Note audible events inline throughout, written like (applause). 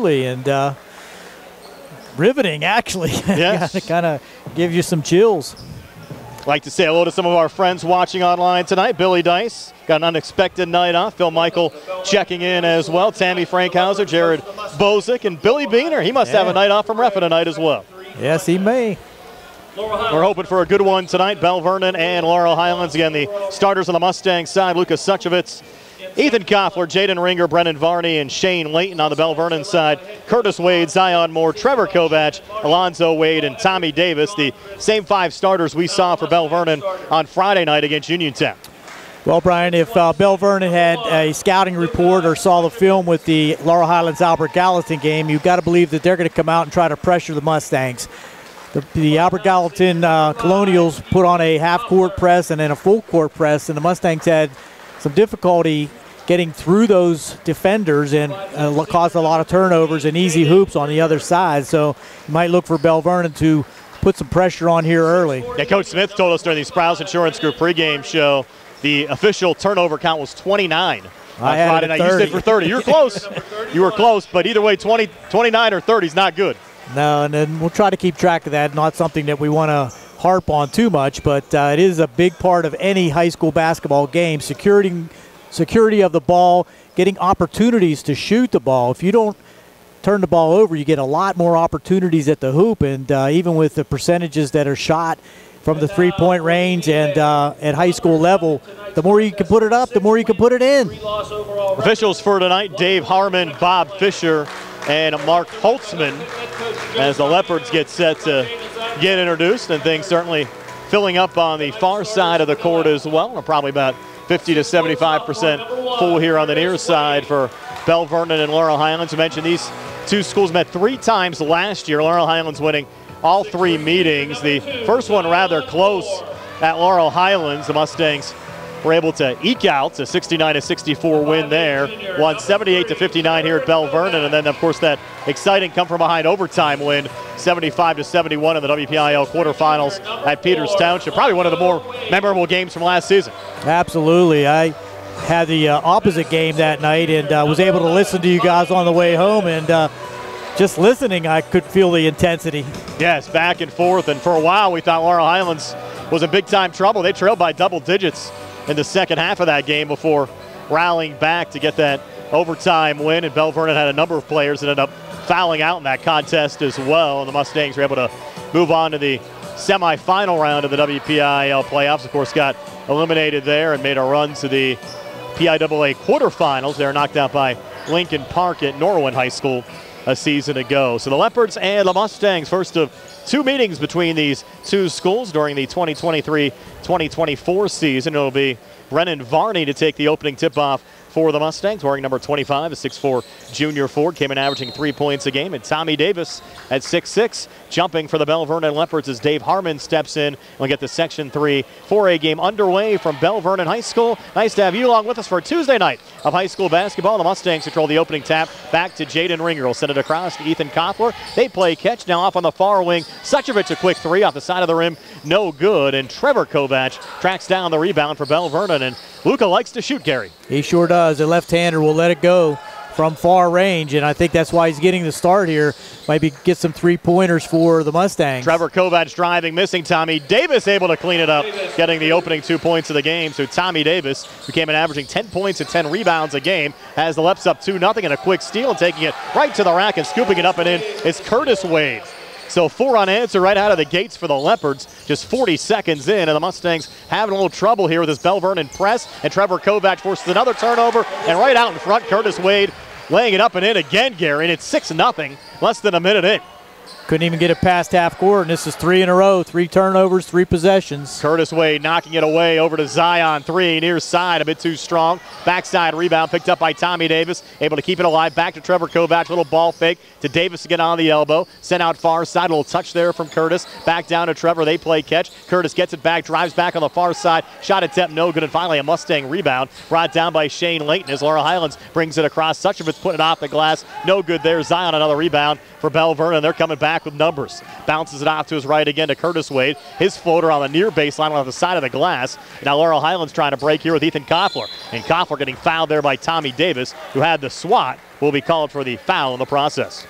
absolutely. And uh, riveting, actually. (laughs) Yes. kind of give you some chills. Like to say hello to some of our friends watching online tonight. Billy Dice got an unexpected night off. Phil Michael checking in as well. Tammy Frankhauser, Jared Bozick, and Billy Beaner. He must have a night off from Reffa tonight as well. Yes, he may. We're hoping for a good one tonight. Belle Vernon and Laurel Highlands. Again, the starters on the Mustang side, Lucas Suchovitz, Ethan Koffler, Jaden Ringer, Brennan Varney, and Shane Layton on the Belle Vernon side. Curtis Wade, Zion Moore, Trevor Kovach, Alonzo Wade, and Tommy Davis. The same five starters we saw for Belle Vernon on Friday night against Uniontown. Well, Brian, if uh, Belle Vernon had a scouting report or saw the film with the Laurel Highlands Albert Gallatin game, you've got to believe that they're going to come out and try to pressure the Mustangs. The, the Albert Gallatin uh, Colonials put on a half court press and then a full court press, and the Mustangs had some difficulty getting through those defenders and uh, caused a lot of turnovers and easy hoops on the other side. So you might look for Belle Vernon to put some pressure on here early. Yeah, Coach Smith told us during the Sprouse Insurance Group pregame show the official turnover count was 29 on I Friday night. You said for 30. You're close. you were close, but either way, 20, 29 or 30 is not good. No, and then we'll try to keep track of that. Not something that we want to harp on too much, but uh, it is a big part of any high school basketball game. Security, security of the ball, getting opportunities to shoot the ball. If you don't turn the ball over, you get a lot more opportunities at the hoop, and uh, even with the percentages that are shot from the three-point range and uh, at high school level, the more you can put it up, the more you can put it in. Officials for tonight: Dave Harmon, Bob Fisher, and Mark Holtzman. As the Leopards get set to get introduced, and things certainly filling up on the far side of the court as well. Probably about 50 to 75 percent full here on the near side for Belle Vernon and Laurel Highlands. You mentioned these two schools met three times last year. Laurel Highlands winning all three meetings. The first one rather close at Laurel Highlands. The Mustangs were able to eke out a 69-64 win there. Won 78-59 here at Belle Vernon, and then of course that exciting come from behind overtime win, 75-71 in the WPIAL quarterfinals at Peters Township. Probably one of the more memorable games from last season. Absolutely, I had the uh, opposite game that night and uh, was able to listen to you guys on the way home and. Uh, just listening, I could feel the intensity. Yes, back and forth. And for a while, we thought Laurel Highlands was in big time trouble. They trailed by double digits in the second half of that game before rallying back to get that overtime win. And Belle Vernon had a number of players that ended up fouling out in that contest as well. And the Mustangs were able to move on to the semifinal round of the WPIAL playoffs. Of course, got eliminated there and made a run to the PIAA quarterfinals. They were knocked out by Lincoln Park at Norwin High School a season ago. So the Leopards and the Mustangs, first of two meetings between these two schools during the 2023-2024 season. It'll be Brennan Varney to take the opening tip-off for the Mustangs, wearing number 25, a 6'4 junior forward, came in averaging three points a game. And Tommy Davis at 6'6, jumping for the Belle Vernon Leopards as Dave Harmon steps in. We'll get the Section 3 4A game underway from Belle Vernon High School. Nice to have you along with us for Tuesday night of high school basketball. The Mustangs control the opening tap back to Jaden Ringer. Will send it across to Ethan Koffler. They play catch now off on the far wing. Suchovich a quick three off the side of the rim, no good. And Trevor Kovach tracks down the rebound for Belle Vernon. And Luca likes to shoot, Gary. He sure does. A left-hander will let it go from far range, and I think that's why he's getting the start here. Maybe get some three-pointers for the Mustangs. Trevor Kovach driving, missing Tommy Davis, able to clean it up, getting the opening two points of the game. So Tommy Davis, who came in averaging 10 points and 10 rebounds a game, has the Leps up 2 nothing and a quick steal and taking it right to the rack and scooping it up and in is Curtis Wade. So four unanswered right out of the gates for the Leopards. Just 40 seconds in, and the Mustangs having a little trouble here with this Belle Vernon press. And Trevor Kovach forces another turnover, and right out in front, Curtis Wade laying it up and in again, Gary. And it's 6 0, less than a minute in. Couldn't even get it past half court, and this is three in a row, three turnovers, three possessions. Curtis Wade knocking it away over to Zion, three near side, a bit too strong. Backside rebound picked up by Tommy Davis, able to keep it alive. Back to Trevor Kovach, little ball fake to Davis to get on the elbow. Sent out far side, a little touch there from Curtis. Back down to Trevor, they play catch. Curtis gets it back, drives back on the far side. Shot attempt no good, and finally a Mustang rebound brought down by Shane Layton as Laurel Highlands brings it across. Suchovitz putting it off the glass, no good there. Zion another rebound for Belle Vernon. They're coming back with numbers. Bounces it off to his right again to Curtis Wade. His floater on the near baseline on the side of the glass. Now Laurel Highlands trying to break here with Ethan Koffler. And Koffler getting fouled there by Tommy Davis, who had the swat, will be called for the foul in the process.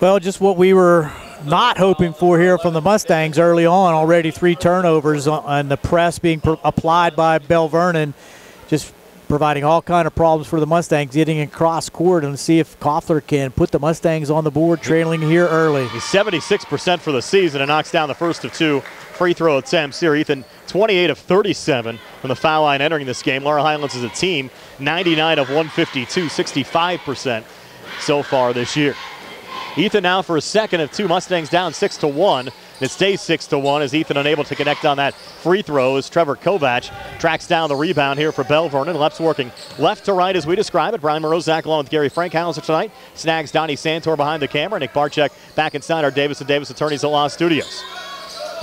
Well, just what we were not hoping for here from the Mustangs early on. Already three turnovers and the press being applied by Belle Vernon. Just providing all kind of problems for the Mustangs getting across court and see if Koffler can put the Mustangs on the board trailing here early. He's 76% for the season and knocks down the first of two free throw attempts here. Ethan, 28 of 37 from the foul line entering this game. Laurel Highlands is a team, 99 of 152, 65% so far this year. Ethan now for a second of two. Mustangs down 6 to 1. It stays 6 to 1 as Ethan unable to connect on that free throw as Trevor Kovac tracks down the rebound here for Belle Vernon. Left's working left to right as we describe it. Brian Morozak along with Gary Frankhauser tonight. Snags Donnie Santor behind the camera. Nick Barczyk back inside our Davis and Davis attorneys at law studios.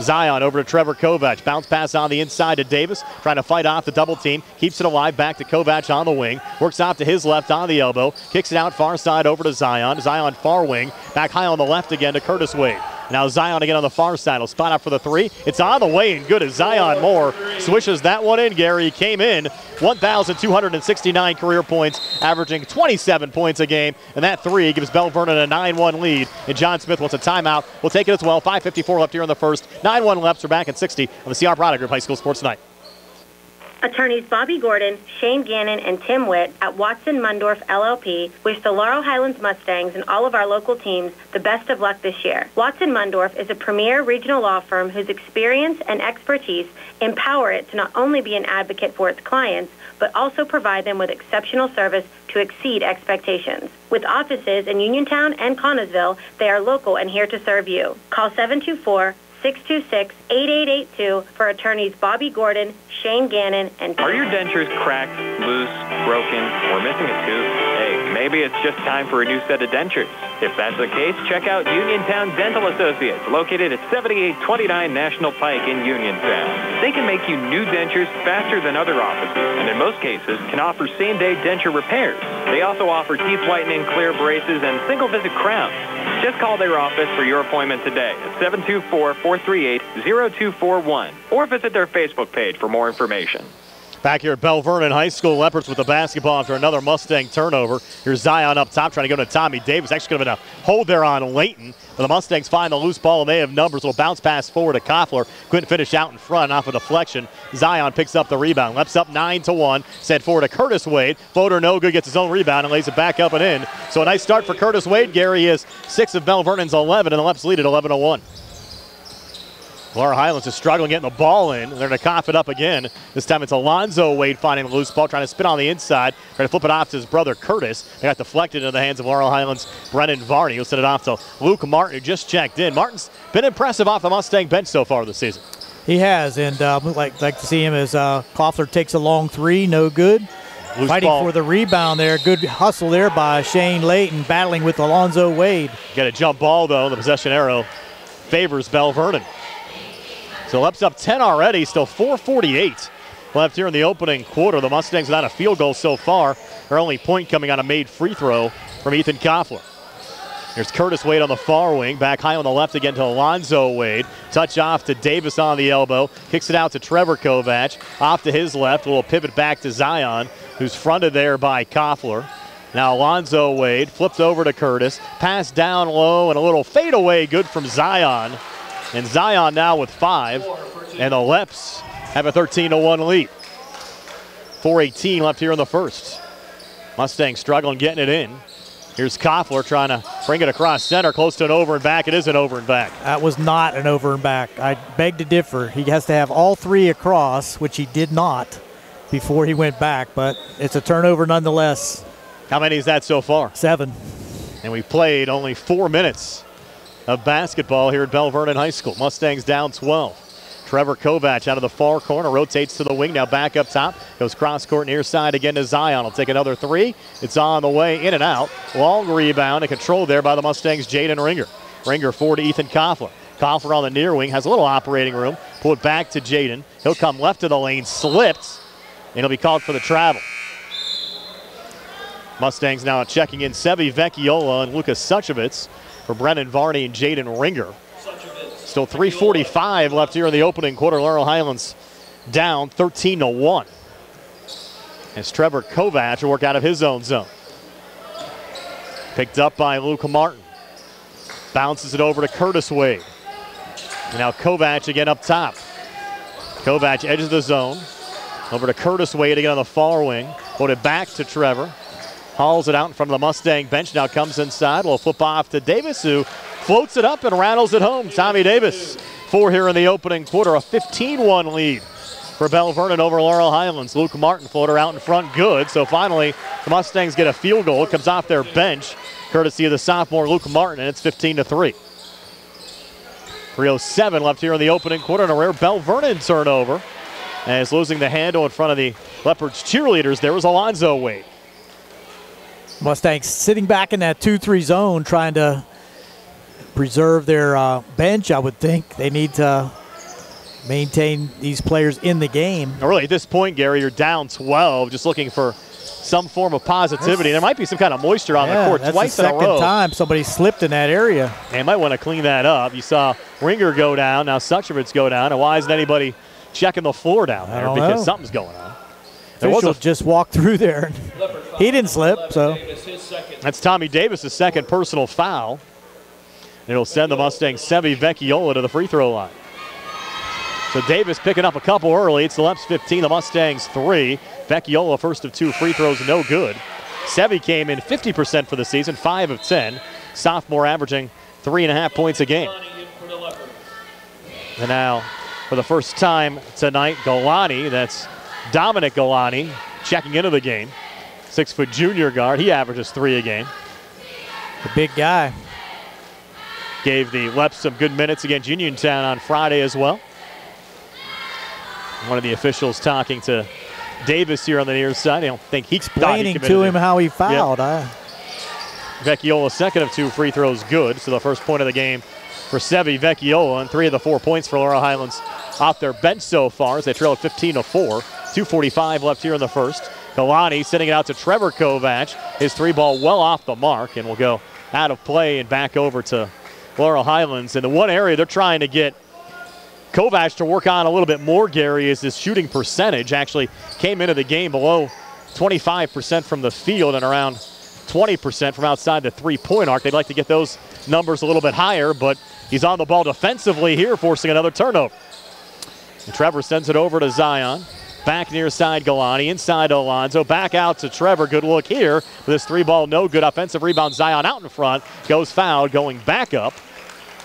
Zion over to Trevor Kovac. Bounce pass on the inside to Davis, trying to fight off the double team. Keeps it alive back to Kovac on the wing. Works out to his left on the elbow. Kicks it out far side over to Zion. Zion far wing. Back high on the left again to Curtis Wade. Now Zion again on the far side. Will spot up for the three. It's on the way and good as Zion Moore swishes that one in, Gary. Came in 1,269 career points, averaging 27 points a game. And that three gives Belle Vernon a 9 1 lead. And John Smith wants a timeout. We'll take it as well. 5.54 left here in the first. 9 1 left. We're back at 60 on the CR Product Group High School Sports Night. Attorneys Bobby Gordon, Shane Gannon, and Tim Witt at Watson Mundorff LLP wish the Laurel Highlands Mustangs and all of our local teams the best of luck this year. Watson Mundorff is a premier regional law firm whose experience and expertise empower it to not only be an advocate for its clients, but also provide them with exceptional service to exceed expectations. With offices in Uniontown and Connellsville, they are local and here to serve you. Call 724 626 8882 for attorneys Bobby Gordon, Shane Gannon, and Are your dentures cracked, loose, broken, or missing a tooth? Hey, maybe it's just time for a new set of dentures. If that's the case, check out Uniontown Dental Associates, located at 7829 National Pike in Uniontown. They can make you new dentures faster than other offices, and in most cases can offer same-day denture repairs. They also offer teeth whitening, clear braces, and single-visit crowns. Just call their office for your appointment today at 724-438-0241 or visit their Facebook page for more information. Back here at Belle Vernon High School, Leopards with the basketball after another Mustang turnover. Here's Zion up top trying to go to Tommy Davis. Actually going to hold there on Layton. But the Mustangs find the loose ball and they have numbers. Will bounce pass forward to Koffler. Couldn't finish out in front off a deflection. Zion picks up the rebound. Leps up 9 to 1. Sent forward to Curtis Wade. Floater no good. Gets his own rebound and lays it back up and in. So a nice start for Curtis Wade. Gary is 6 of Belle Vernon's 11 and the Leps lead at 11 to 1. Laurel Highlands is struggling getting the ball in. They're going to cough it up again. This time it's Alonzo Wade finding the loose ball, trying to spin on the inside, trying to flip it off to his brother Curtis. They got deflected into the hands of Laurel Highlands' Brennan Varney, who sent it off to Luke Martin, who just checked in. Martin's been impressive off the Mustang bench so far this season. He has, and uh, like like to see him as uh, Koffler takes a long three, no good. Loose Fighting ball. for the rebound there. Good hustle there by Shane Layton, battling with Alonzo Wade. Get a jump ball, though. The possession arrow favors Belle Vernon. So Leps up 10 already, still 448 left here in the opening quarter. The Mustangs without a field goal so far. Their only point coming on a made free throw from Ethan Koffler. Here's Curtis Wade on the far wing. Back high on the left again to Alonzo Wade. Touch off to Davis on the elbow. Kicks it out to Trevor Kovac. Off to his left. A little pivot back to Zion, who's fronted there by Koffler. Now Alonzo Wade flips over to Curtis. Pass down low and a little fadeaway good from Zion. And Zion now with five. And the Leps have a 13 1 lead. 4.18 left here in the first. Mustang struggling getting it in. Here's Koffler trying to bring it across center, close to an over and back. It is an over and back. That was not an over and back. I beg to differ. He has to have all three across, which he did not before he went back, but it's a turnover nonetheless. How many is that so far? Seven. And we played only four minutes of basketball here at Belle Vernon High School. Mustangs down 12. Trevor Kovac out of the far corner, rotates to the wing, now back up top, goes cross court near side again to Zion. Will take another three. It's on the way, in and out. Long rebound and control there by the Mustangs, Jaden Ringer. Ringer forward to Ethan Koffler. Koffler on the near wing, has a little operating room. Pull it back to Jaden. He'll come left of the lane, slips, and he'll be called for the travel. Mustangs now checking in Sevi Vecchiola and Lucas Suchovitz for Brennan Varney and Jaden Ringer. Still 3.45 left here in the opening quarter. Laurel Highlands down 13 to 1. As Trevor Kovach will work out of his own zone. Picked up by Luca Martin. Bounces it over to Curtis Wade. And now Kovach again up top. Kovach edges the zone. Over to Curtis Wade again on the far wing. Put it back to Trevor. Hauls it out in front of the Mustang bench. Now comes inside. Will flip off to Davis, who floats it up and rattles it home. Tommy Davis, four here in the opening quarter. A 15 1 lead for Belle Vernon over Laurel Highlands. Luke Martin floater out in front, good. So finally, the Mustangs get a field goal. It comes off their bench, courtesy of the sophomore Luke Martin, and it's 15 to 3. 307 left here in the opening quarter, and a rare Belle Vernon turnover. As losing the handle in front of the Leopards cheerleaders, there was Alonzo Wade. Mustangs sitting back in that 2 3 zone trying to preserve their uh, bench, I would think. They need to maintain these players in the game. Really, at this point, Gary, you're down 12, just looking for some form of positivity. That's, there might be some kind of moisture on yeah, the court that's twice the second in a row. time somebody slipped in that area. They might want to clean that up. You saw Ringer go down, now Suchovitz go down. And why isn't anybody checking the floor down there? Because know. something's going on. There was a, just walked through there. He didn't slip, so. That's Tommy Davis' second personal foul. It'll send the Mustangs Sevi Vecchiola to the free throw line. So Davis picking up a couple early. It's the Leps 15, the Mustangs 3. Vecchiola, first of two free throws, no good. Sevi came in 50% for the season, 5 of 10. Sophomore averaging 3.5 points a game. And now, for the first time tonight, Golani, that's Dominic Golani, checking into the game. Six foot junior guard. He averages three a game. The big guy. Gave the Leps some good minutes against Uniontown on Friday as well. One of the officials talking to Davis here on the near side. I don't think he's explaining he to him how he fouled. Yep. Vecchiola, second of two free throws, good. So the first point of the game for Sevi Vecchiola, and three of the four points for Laurel Highlands off their bench so far as they trail at 15 to 4. 2.45 left here in the first. Galani sending it out to Trevor Kovac. His three ball well off the mark and will go out of play and back over to Laurel Highlands. And the one area they're trying to get Kovac to work on a little bit more, Gary, is this shooting percentage. Actually came into the game below 25% from the field and around 20% from outside the three-point arc. They'd like to get those numbers a little bit higher, but he's on the ball defensively here, forcing another turnover. And Trevor sends it over to Zion. Back near side Galani, inside Alonzo, back out to Trevor. Good look here. This three ball, no good offensive rebound. Zion out in front, goes fouled, going back up.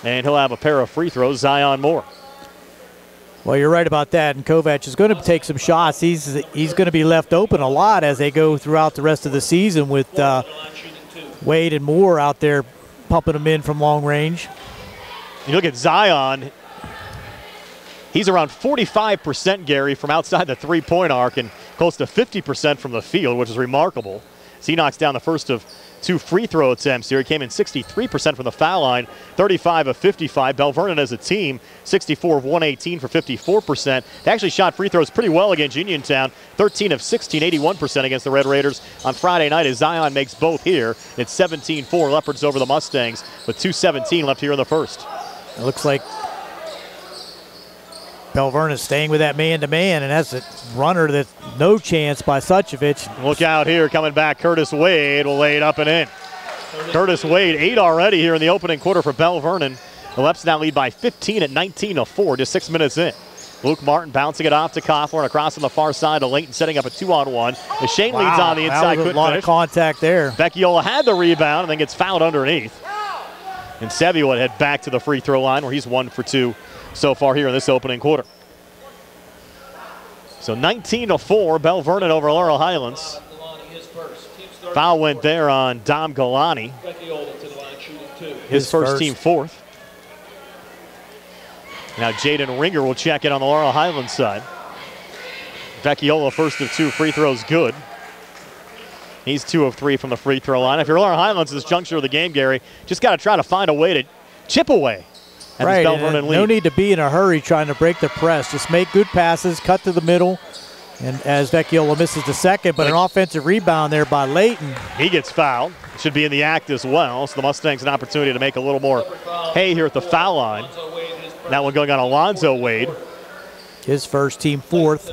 And he'll have a pair of free throws, Zion Moore. Well, you're right about that, and Kovac is going to take some shots. He's he's going to be left open a lot as they go throughout the rest of the season with uh, Wade and Moore out there pumping them in from long range. You look at Zion, He's around 45%, Gary, from outside the three point arc and close to 50% from the field, which is remarkable. As he knocks down the first of two free throw attempts here. He came in 63% from the foul line, 35 of 55. Belle Vernon as a team, 64 of 118 for 54%. They actually shot free throws pretty well against Uniontown, 13 of 16, 81% against the Red Raiders on Friday night as Zion makes both here. It's 17-4 Leopards over the Mustangs with 2.17 left here in the first. It looks like Belle Vernon staying with that man-to-man, and that's a runner that's no chance by Suchovitz. Look out here, coming back, Curtis Wade will lay it up and in. Curtis Wade, eight already here in the opening quarter for Belle Vernon. The Leps now lead by 15 at 19 to 4, just six minutes in. Luke Martin bouncing it off to and across on the far side to Layton, setting up a two-on-one. As Shane wow, leads on the inside, that was a lot finish. of contact there. Vecchiola had the rebound and then gets fouled underneath. And Sevi will head back to the free throw line where he's one for two so far here in this opening quarter. So 19 to 4, Belle Vernon over Laurel Highlands. Foul went there on Dom Galani. His, first, team fourth. Now Jaden Ringer will check in on the Laurel Highlands side. Vecchiola, first of two free throws, good. He's two of three from the free throw line. If you're Laurel Highlands at this juncture of the game, Gary, just got to try to find a way to chip away right, and lead. no need to be in a hurry trying to break the press. Just make good passes, cut to the middle, And as Vecchiola misses the second, but an offensive rebound there by Layton. He gets fouled. Should be in the act as well. So the Mustangs an opportunity to make a little more hay here at the foul line. That one going on Alonzo Wade. His first team fourth.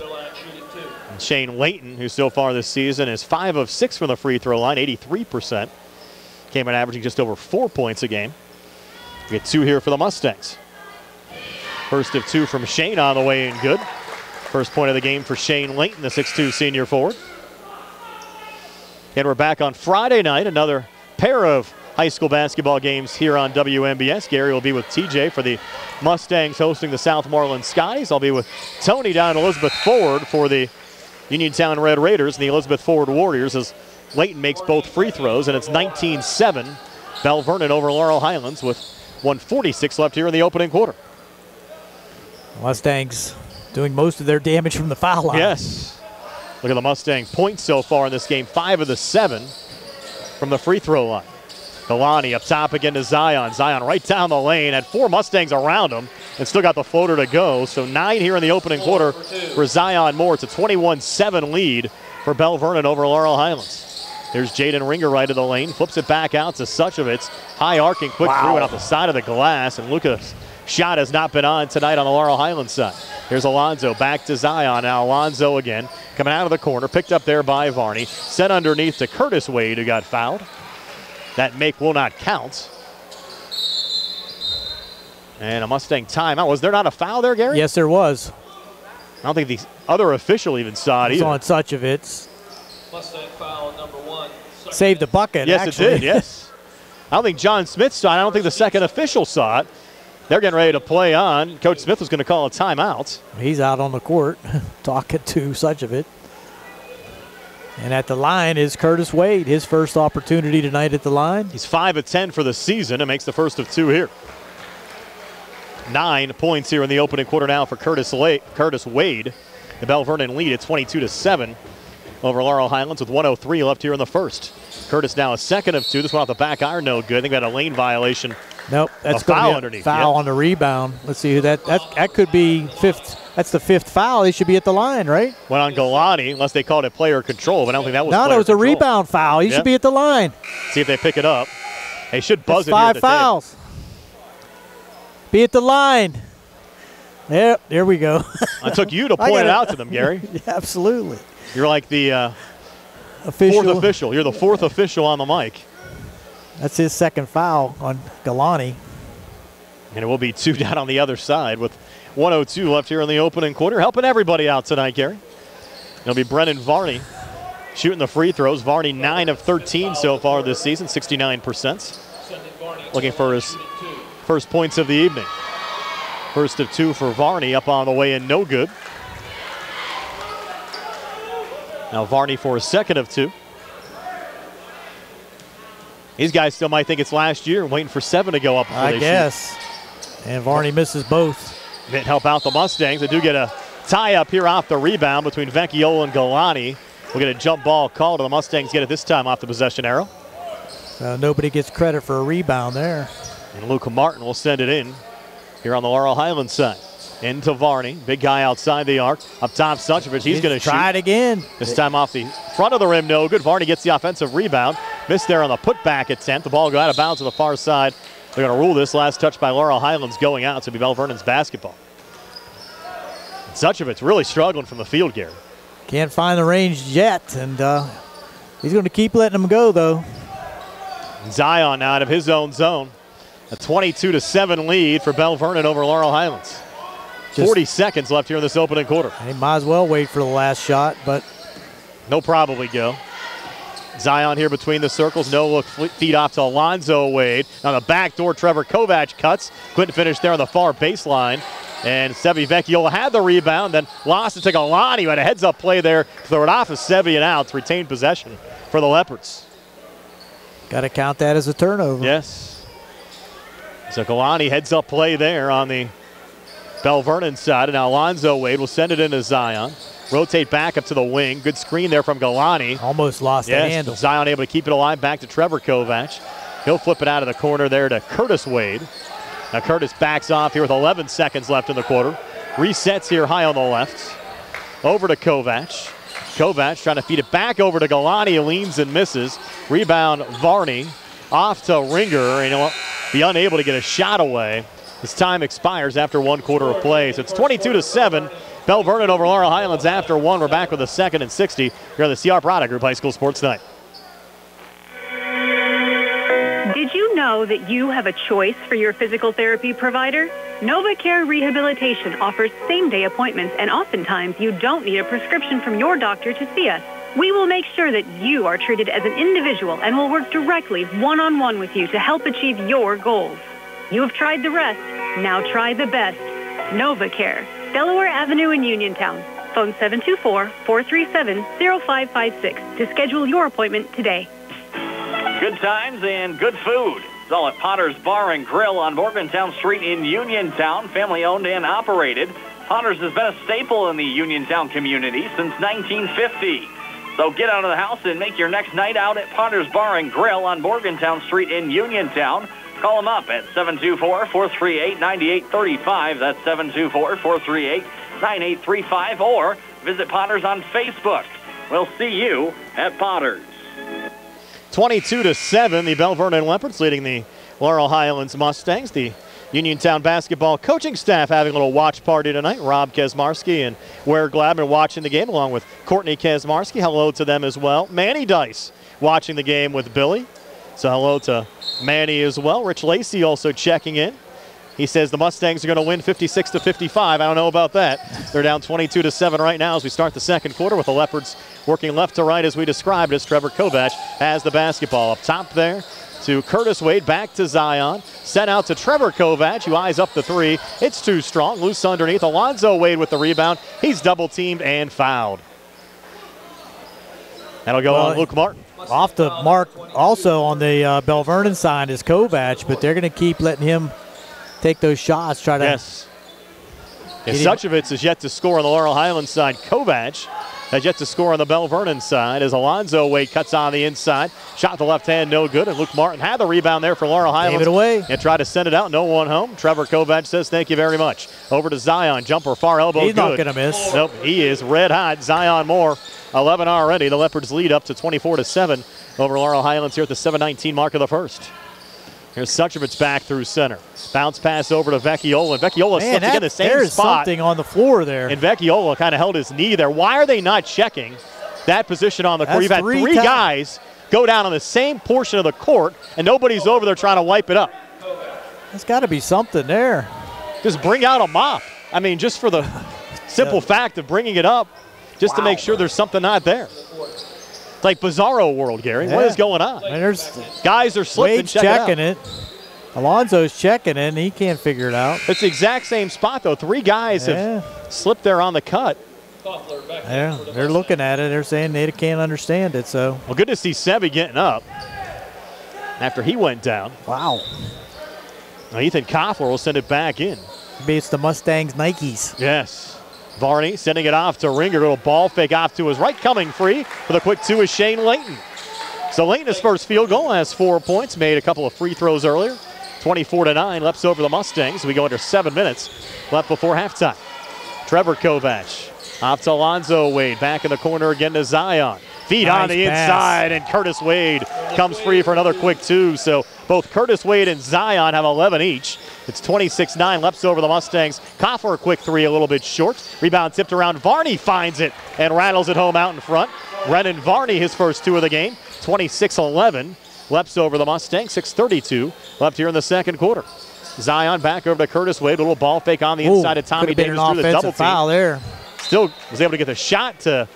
And Shane Layton, who so far this season is five of six from the free throw line, 83%. Came in averaging just over four points a game. Get two here for the Mustangs. First of two from Shane on the way in good. First point of the game for Shane Layton, the 6'2 senior forward. And we're back on Friday night, another pair of high school basketball games here on WMBS. Gary will be with TJ for the Mustangs hosting the Southmoreland Skies. I'll be with Tony down Elizabeth Forward for the Uniontown Red Raiders and the Elizabeth Forward Warriors as Layton makes both free throws, and it's 19 7. Belle Vernon over Laurel Highlands with 146 left here in the opening quarter. Mustangs doing most of their damage from the foul line. Yes. Look at the Mustang points so far in this game. Five of the seven from the free throw line. Galani up top again to Zion. Zion right down the lane. Had four Mustangs around him and still got the floater to go. So nine here in the opening quarter for Zion Moore. It's a 21-7 lead for Belle Vernon over Laurel Highlands. There's Jaden Ringer right of the lane. Flips it back out to Suchovitz. High arcing, quick Wow. through and off the side of the glass. And Lucas' shot has not been on tonight on the Laurel Highlands side. Here's Alonzo back to Zion. Now Alonzo again coming out of the corner. Picked up there by Varney. Sent underneath to Curtis Wade who got fouled. That make will not count. And a Mustang timeout. Was there not a foul there, Gary? Yes, there was. I don't think the other official even saw it It's either. on Suchovitz. Mustang foul number one. Saved the bucket. Yes, actually. it did. Yes. I don't think John Smith saw it. I don't think the second official saw it. They're getting ready to play on. Coach Smith was going to call a timeout. He's out on the court (laughs) talking to such of it. And at the line is Curtis Wade, his first opportunity tonight at the line. He's 5 of 10 for the season and makes the first of two here. Nine points here in the opening quarter now for Curtis, Curtis Wade. The Belle Vernon lead at 22 to 7 over Laurel Highlands with 103 left here in the first. Curtis now a second of two. This one off the back iron, no good. I think we had a lane violation. Nope, that's A foul be a underneath, Foul yep. on the rebound. Let's see who that that that could be fifth. That's the fifth foul. He should be at the line, right? Went on Galani, unless they called it player control, but I don't think that was No, no, it was a control. rebound foul. He Yep. should be at the line. See if they pick it up. They should buzz That's it five fouls. Be at the line. There, there we go. I took you to (laughs) point it out to them, Gary. (laughs) Yeah, Absolutely. You're like the uh, Official. fourth official. You're the fourth official on the mic. That's his second foul on Galani. And it will be two (laughs) down on the other side with 102 left here in the opening quarter. Helping everybody out tonight, Gary. It'll be Brennan Varney shooting the free throws. Varney 9 of 13 so far this season, 69%. Looking for his first points of the evening. First of two for Varney up on the way in, no good. Now Varney for a second of two. These guys still might think it's last year, waiting for seven to go up I they shoot. guess. And Varney misses both. Didn't help out the Mustangs. They do get a tie up here off the rebound between Vecchiola and Galani. We'll get a jump ball call to the Mustangs. Get it this time off the possession arrow. Uh, nobody gets credit for a rebound there. And Luca Martin will send it in here on the Laurel Highlands side. Into Varney. Big guy outside the arc. Up top, Suchovich. He's going to shoot. try it again. This time off the front of the rim, no good. Varney gets the offensive rebound. Missed there on the putback attempt. The ball go out of bounds to the far side. They're going to rule this last touch by Laurel Highlands going out to be Belle Vernon's basketball. Suchovich really struggling from the field, Gary. Can't find the range yet, and uh, he's going to keep letting them go, though. Zion out of his own zone. A 22 7 lead for Belle Vernon over Laurel Highlands. Just- 40 seconds left here in this opening quarter. He might as well wait for the last shot, but No probably go. Zion here between the circles. No look feed off to Alonzo Wade. On the back door, Trevor Kovac cuts. Couldn't finish there on the far baseline. And Sevi Vecchiola had the rebound, then lost it to Galani, who had a heads up play there. Throw it off of Sevi and out. Retained possession for the Leopards. got to count that as a turnover. Yes. So Galani heads up play there on the Belle Vernon side. And Alonzo Wade will send it into Zion. Rotate back up to the wing. Good screen there from Galani. Almost lost the handle. Zion able to keep it alive back to Trevor Kovac. He'll flip it out of the corner there to Curtis Wade. Now Curtis backs off here with 11 seconds left in the quarter. Resets here high on the left. over to Kovac. Kovac trying to feed it back over to Galani, leans and misses. Rebound Varney off to Ringer, and he'll be unable to get a shot away. His time expires after one quarter of play. So it's 22 to 7. Belle Vernon over Laurel Highlands after one. We're back with a second and 60 here on the CR Product Group High School Sports Night. Did you know that you have a choice for your physical therapy provider? NovaCare Rehabilitation offers same-day appointments, and oftentimes you don't need a prescription from your doctor to see us. We will make sure that you are treated as an individual and will work directly one-on-one with you to help achieve your goals. You have tried the rest. Now try the best. NovaCare, Delaware Avenue in Uniontown. Phone 724-437-0556 to schedule your appointment today. Good times and good food. It's all at Potter's Bar and Grill on Morgantown Street in Uniontown, family owned and operated. Potter's has been a staple in the Uniontown community since 1950. So get out of the house and make your next night out at Potter's Bar and Grill on Morgantown Street in Uniontown. Call them up at 724-438-9835. That's 724-438-9835. Or visit Potter's on Facebook. We'll see you at Potter's. 22 to 7, the Belle Vernon Leopards leading the Laurel Highlands Mustangs. The Uniontown basketball coaching staff having a little watch party tonight. Rob Kesmarski and Ware Gladman watching the game along with Courtney Kesmarski. Hello to them as well. Manny Dice watching the game with Billy. So hello to Manny as well. Rich Lacey also checking in. He says the Mustangs are going to win 56 to 55. I don't know about that. They're down 22 to 7 right now as we start the second quarter with the Leopards working left to right as we described as Trevor Kovach has the basketball up top there to Curtis Wade, back to Zion. Sent out to Trevor Kovach, who eyes up the three. It's too strong, loose underneath. Alonzo Wade with the rebound. He's double teamed and fouled. That'll go Well, on Luke Martin. Off the mark also on the uh, Belle Vernon side is Kovac, but they're going to keep letting him take those shots, try to Yes. Suchovitz is yet to score on the Laurel Highlands side. Kovac has yet to score on the Belle Vernon side as Alonzo Wade cuts on the inside. Shot the left hand, no good. And Luke Martin had the rebound there for Laurel Highlands. it away. And tried to send it out. No one home. Trevor Kovac says, thank you very much. Over to Zion. Jumper, far elbow, He's good. not gonna miss. Nope, he is red hot. Zion Moore, 11 already. The Leopards lead up to 24 to 7 over Laurel Highlands here at the 719 mark of the first. Here's Suchovitz back through center. Bounce pass over to Vecchiola. And Vecchiola Man, slipped that, again the same there's spot. something on the floor there. And Vecchiola kind of held his knee there. Why are they not checking that position on the court? That's You've had three three guys go down on the same portion of the court, and nobody's over there trying to wipe it up. There's got to be something there. Just bring out a mop. I mean, just for the (laughs) simple fact of bringing it up, just to make sure there's something not there. It's like Bizarro world, Gary. What Yeah. is going on? And there's Guys are slipping. Wade's Check it checking it. Alonzo's checking it, and he can't figure it out. It's the exact same spot, though. Three guys Yeah. have slipped there on the cut. Yeah, they're looking at it. They're saying they can't understand it. So Well, good to see Sebi getting up after he went down. wow, Now, Ethan Koffler will send it back in. maybe it's the Mustangs Nikes. Yes. Varney sending it off to Ringer. Little ball fake off to his right. Coming free for the quick two is Shane Layton. So Layton, his first field goal, has four points. Made a couple of free throws earlier. 24 to 9. Leps over the Mustangs. We go under seven minutes left before halftime. Trevor Kovac. Off to Alonzo Wade. Back in the corner again to Zion. Feed on the pass. inside, and Curtis Wade comes free for another quick two. So both Curtis Wade and Zion have 11 each. It's 26 9. Leps over the Mustangs. Koffler, a quick three, a little bit short. Rebound tipped around. Varney finds it and rattles it home out in front. Brennan Varney, his first two of the game. 26 11. Leps over the Mustangs. 6.32 left here in the second quarter. Zion back over to Curtis Wade. A little ball fake on the Ooh, inside of Tommy Davis through the double team. foul there. Still was able to get the shot to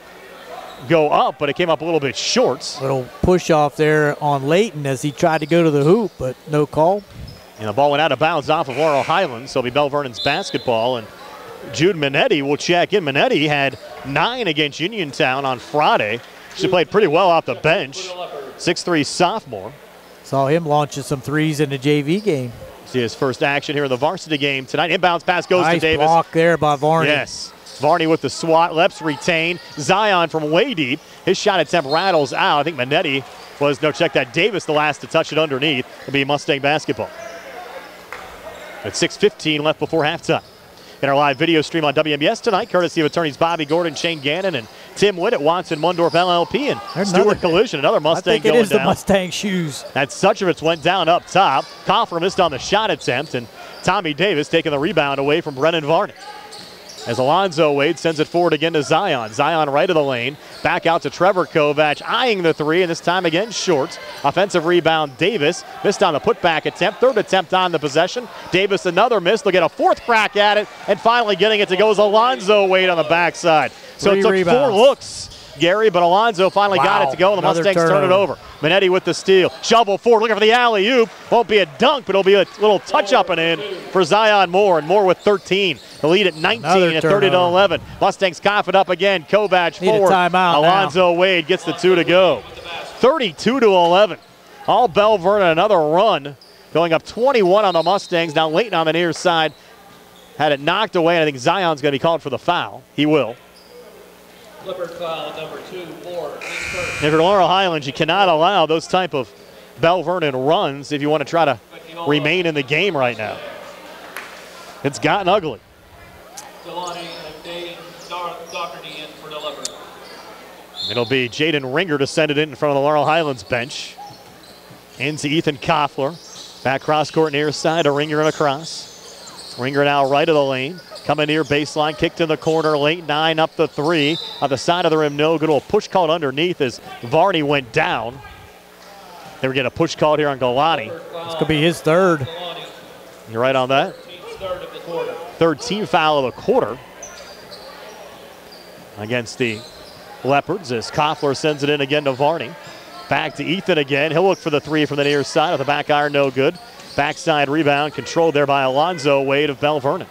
go up, but it came up a little bit short. Little push off there on Leighton as he tried to go to the hoop, but no call. And the ball went out of bounds off of Laurel Highlands, so it'll be Belle Vernon's basketball. And Jude Minetti will check in. Minetti had nine against Uniontown on Friday. She played pretty well off the bench. 6'3 sophomore. Saw him launching some threes in the JV game. See his first action here in the varsity game tonight. Inbounds pass goes nice to Davis. block there by Varney. Yes. Varney with the swat. Leps retain. Zion from way deep. His shot attempt rattles out. I think Minetti was, no, check that. Davis the last to touch it underneath. It'll be Mustang basketball. At 6.15 left before halftime. in our live video stream on WMBS tonight, courtesy of attorneys Bobby Gordon, Shane Gannon, and Tim Witt at Watson Mundorff LLP. And There's Stewart another- Collision, another Mustang going down. I think it is the down. Mustang shoes. And Suchovitz went down up top. Koffler missed on the shot attempt, and Tommy Davis taking the rebound away from Brennan Varney. As Alonzo Wade sends it forward again to Zion. Zion right of the lane. Back out to Trevor Kovac, eyeing the three, and this time again short. Offensive rebound, Davis. Missed on the putback attempt. Third attempt on the possession. Davis another miss. They'll get a fourth crack at it, and finally getting it to go is Alonzo Wade on the backside. So Three it took rebounds. four looks, Gary, but Alonzo finally got it to go, and the Another Mustangs turn it over. Minetti with the steal. Shovel forward, looking for the alley oop. Won't be a dunk, but it'll be a little touch up and in for Zion Moore, and Moore with 13. The lead at 19 Another at 30 to 11. Mustangs cough it up again. Kovac Need a forward. timeout now. Alonzo Wade gets the two to go. 32 to 11. All Belle Vernon another run, going up 21 on the Mustangs. Now Leighton on the near side had it knocked away, and I think Zion's going to be called for the foul. He will. Clipper foul number two for Pittsburgh. If you're Laurel Highlands, you cannot allow those type of Belle Vernon runs if you want to try to remain in the game right now. It's gotten ugly. Delani uh, and Dayton Dar- Doherty in for the Leopard. It'll be Jaden Ringer to send it in in front of the Laurel Highlands bench. Into Ethan Koffler. Back cross court near side to Ringer and across. Ringer now right of the lane. Coming near baseline, kicked in the corner, late nine up the three. On the side of the rim, no good. A push called underneath as Varney went down. They were getting a push called here on Galani. This could be his third. You're right on that. team's third of the quarter. Third team foul of the quarter against the Leopards as Koffler sends it in again to Varney. Back to Ethan again. He'll look for the three from the near side of the back iron, no good. Backside rebound controlled there by Alonzo Wade of Belle Vernon.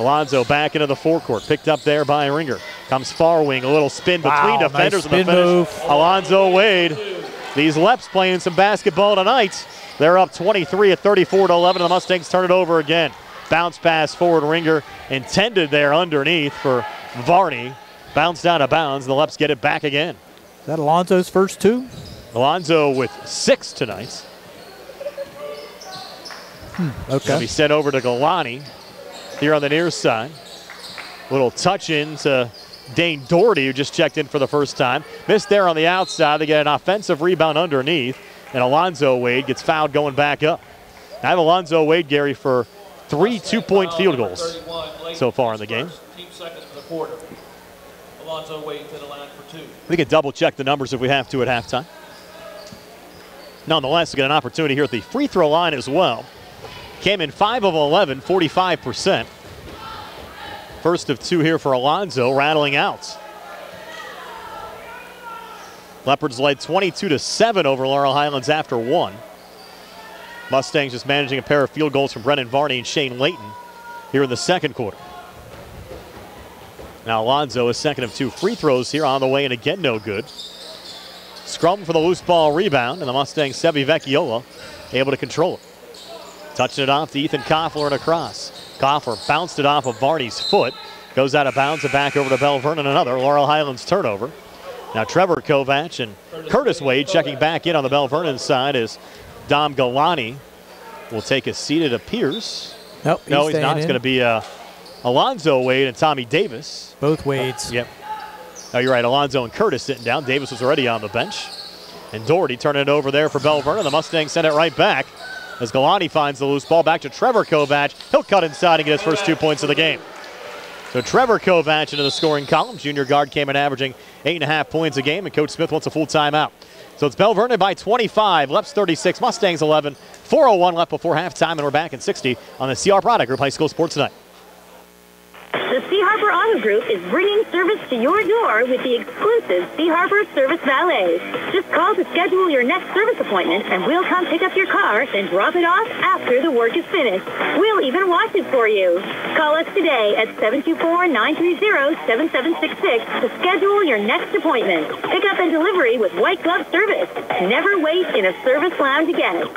Alonzo back into the forecourt, picked up there by Ringer. Comes far wing, a little spin between Wow, defenders nice and the spin finish. move. Alonzo Wade. These Leps playing some basketball tonight. They're up 23 at 34 to 11. The Mustangs turn it over again. Bounce pass forward, Ringer intended there underneath for Varney. Bounced out of bounds. The Leps get it back again. Is that Alonzo's first two? Alonzo with six tonight. Hmm, He'll Okay. be sent over to Galani here on the near side. Little touch in to Dane Doherty, who just checked in for the first time. Missed there on the outside. They get an offensive rebound underneath, and Alonzo Wade gets fouled going back up. I have Alonzo Wade, Gary, for three two point field goals so far in the game. Alonzo Wade to the line for two. We can double check the numbers if we have to at halftime. Nonetheless, we get an opportunity here at the free throw line as well. Came in 5 of 11, 45%. First of two here for Alonzo, rattling out. Leopards led 22 to 7 over Laurel Highlands after one. Mustangs just managing a pair of field goals from Brennan Varney and Shane Layton here in the second quarter. Now Alonzo is second of two free throws here on the way, and again no good. Scrum for the loose ball rebound, and the Mustangs Sevi Vecchiola able to control it. Touching it off to Ethan Koffler and across. Koffler bounced it off of Varney's foot, goes out of bounds and back over to Belle Vernon. Another Laurel Highlands turnover. Now Trevor Kovac and Curtis Wade checking back in on the Belle Vernon side as Dom Galani will take a seat. It appears. Nope. no, he's not. It's going to be uh, Alonzo Wade and Tommy Davis. both Wades. Yep. Oh, you're right. Alonzo and Curtis sitting down. Davis was already on the bench. And Doherty turning it over there for Belle Vernon. The Mustangs send it right back as Galani finds the loose ball back to Trevor Kovac. He'll cut inside and get his first two points of the game. So Trevor Kovac into the scoring column. Junior guard came in averaging eight and a half points a game, and Coach Smith wants a full timeout. So it's Belle Vernon by 25, Leps 36, Mustangs 11, 401 left before halftime, and we're back in 60 on the CR Product Group High School Sports Tonight. The C. Harper Auto Group is bringing service to your door with the exclusive C. Harper Service Valet. Just call to schedule your next service appointment, and we'll come pick up your car, then drop it off after the work is finished. We'll even wash it for you. Call us today at 724-930-7766 to schedule your next appointment. Pick up and delivery with white glove service. Never wait in a service lounge again.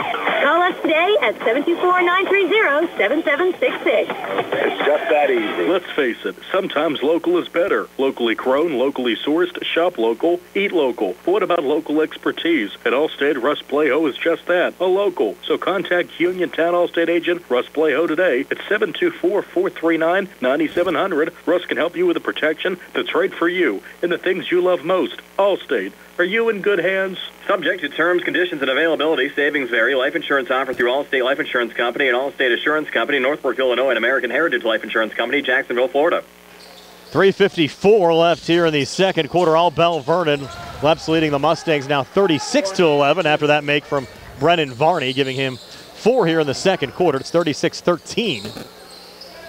Call us today at 724-930-7766. It's just that easy. Let's face it, sometimes local is better. Locally grown, locally sourced, shop local, eat local. What about local expertise? At Allstate, Russ Playho is just that, a local. So contact Uniontown Allstate agent Russ Playho today at 724-439-9700. Russ can help you with the protection that's right for you and the things you love most. Allstate. Are you in good hands? Subject to terms, conditions, and availability. Savings vary. Life insurance offered through Allstate Life Insurance Company and Allstate Assurance Company, Northbrook, Illinois, and American Heritage Life Insurance Company, Jacksonville, Florida. 354 left here in the second quarter. All Belle Vernon. Leps leading the Mustangs now 36 to 11 after that make from Brennan Varney, giving him four here in the second quarter. It's 36 13.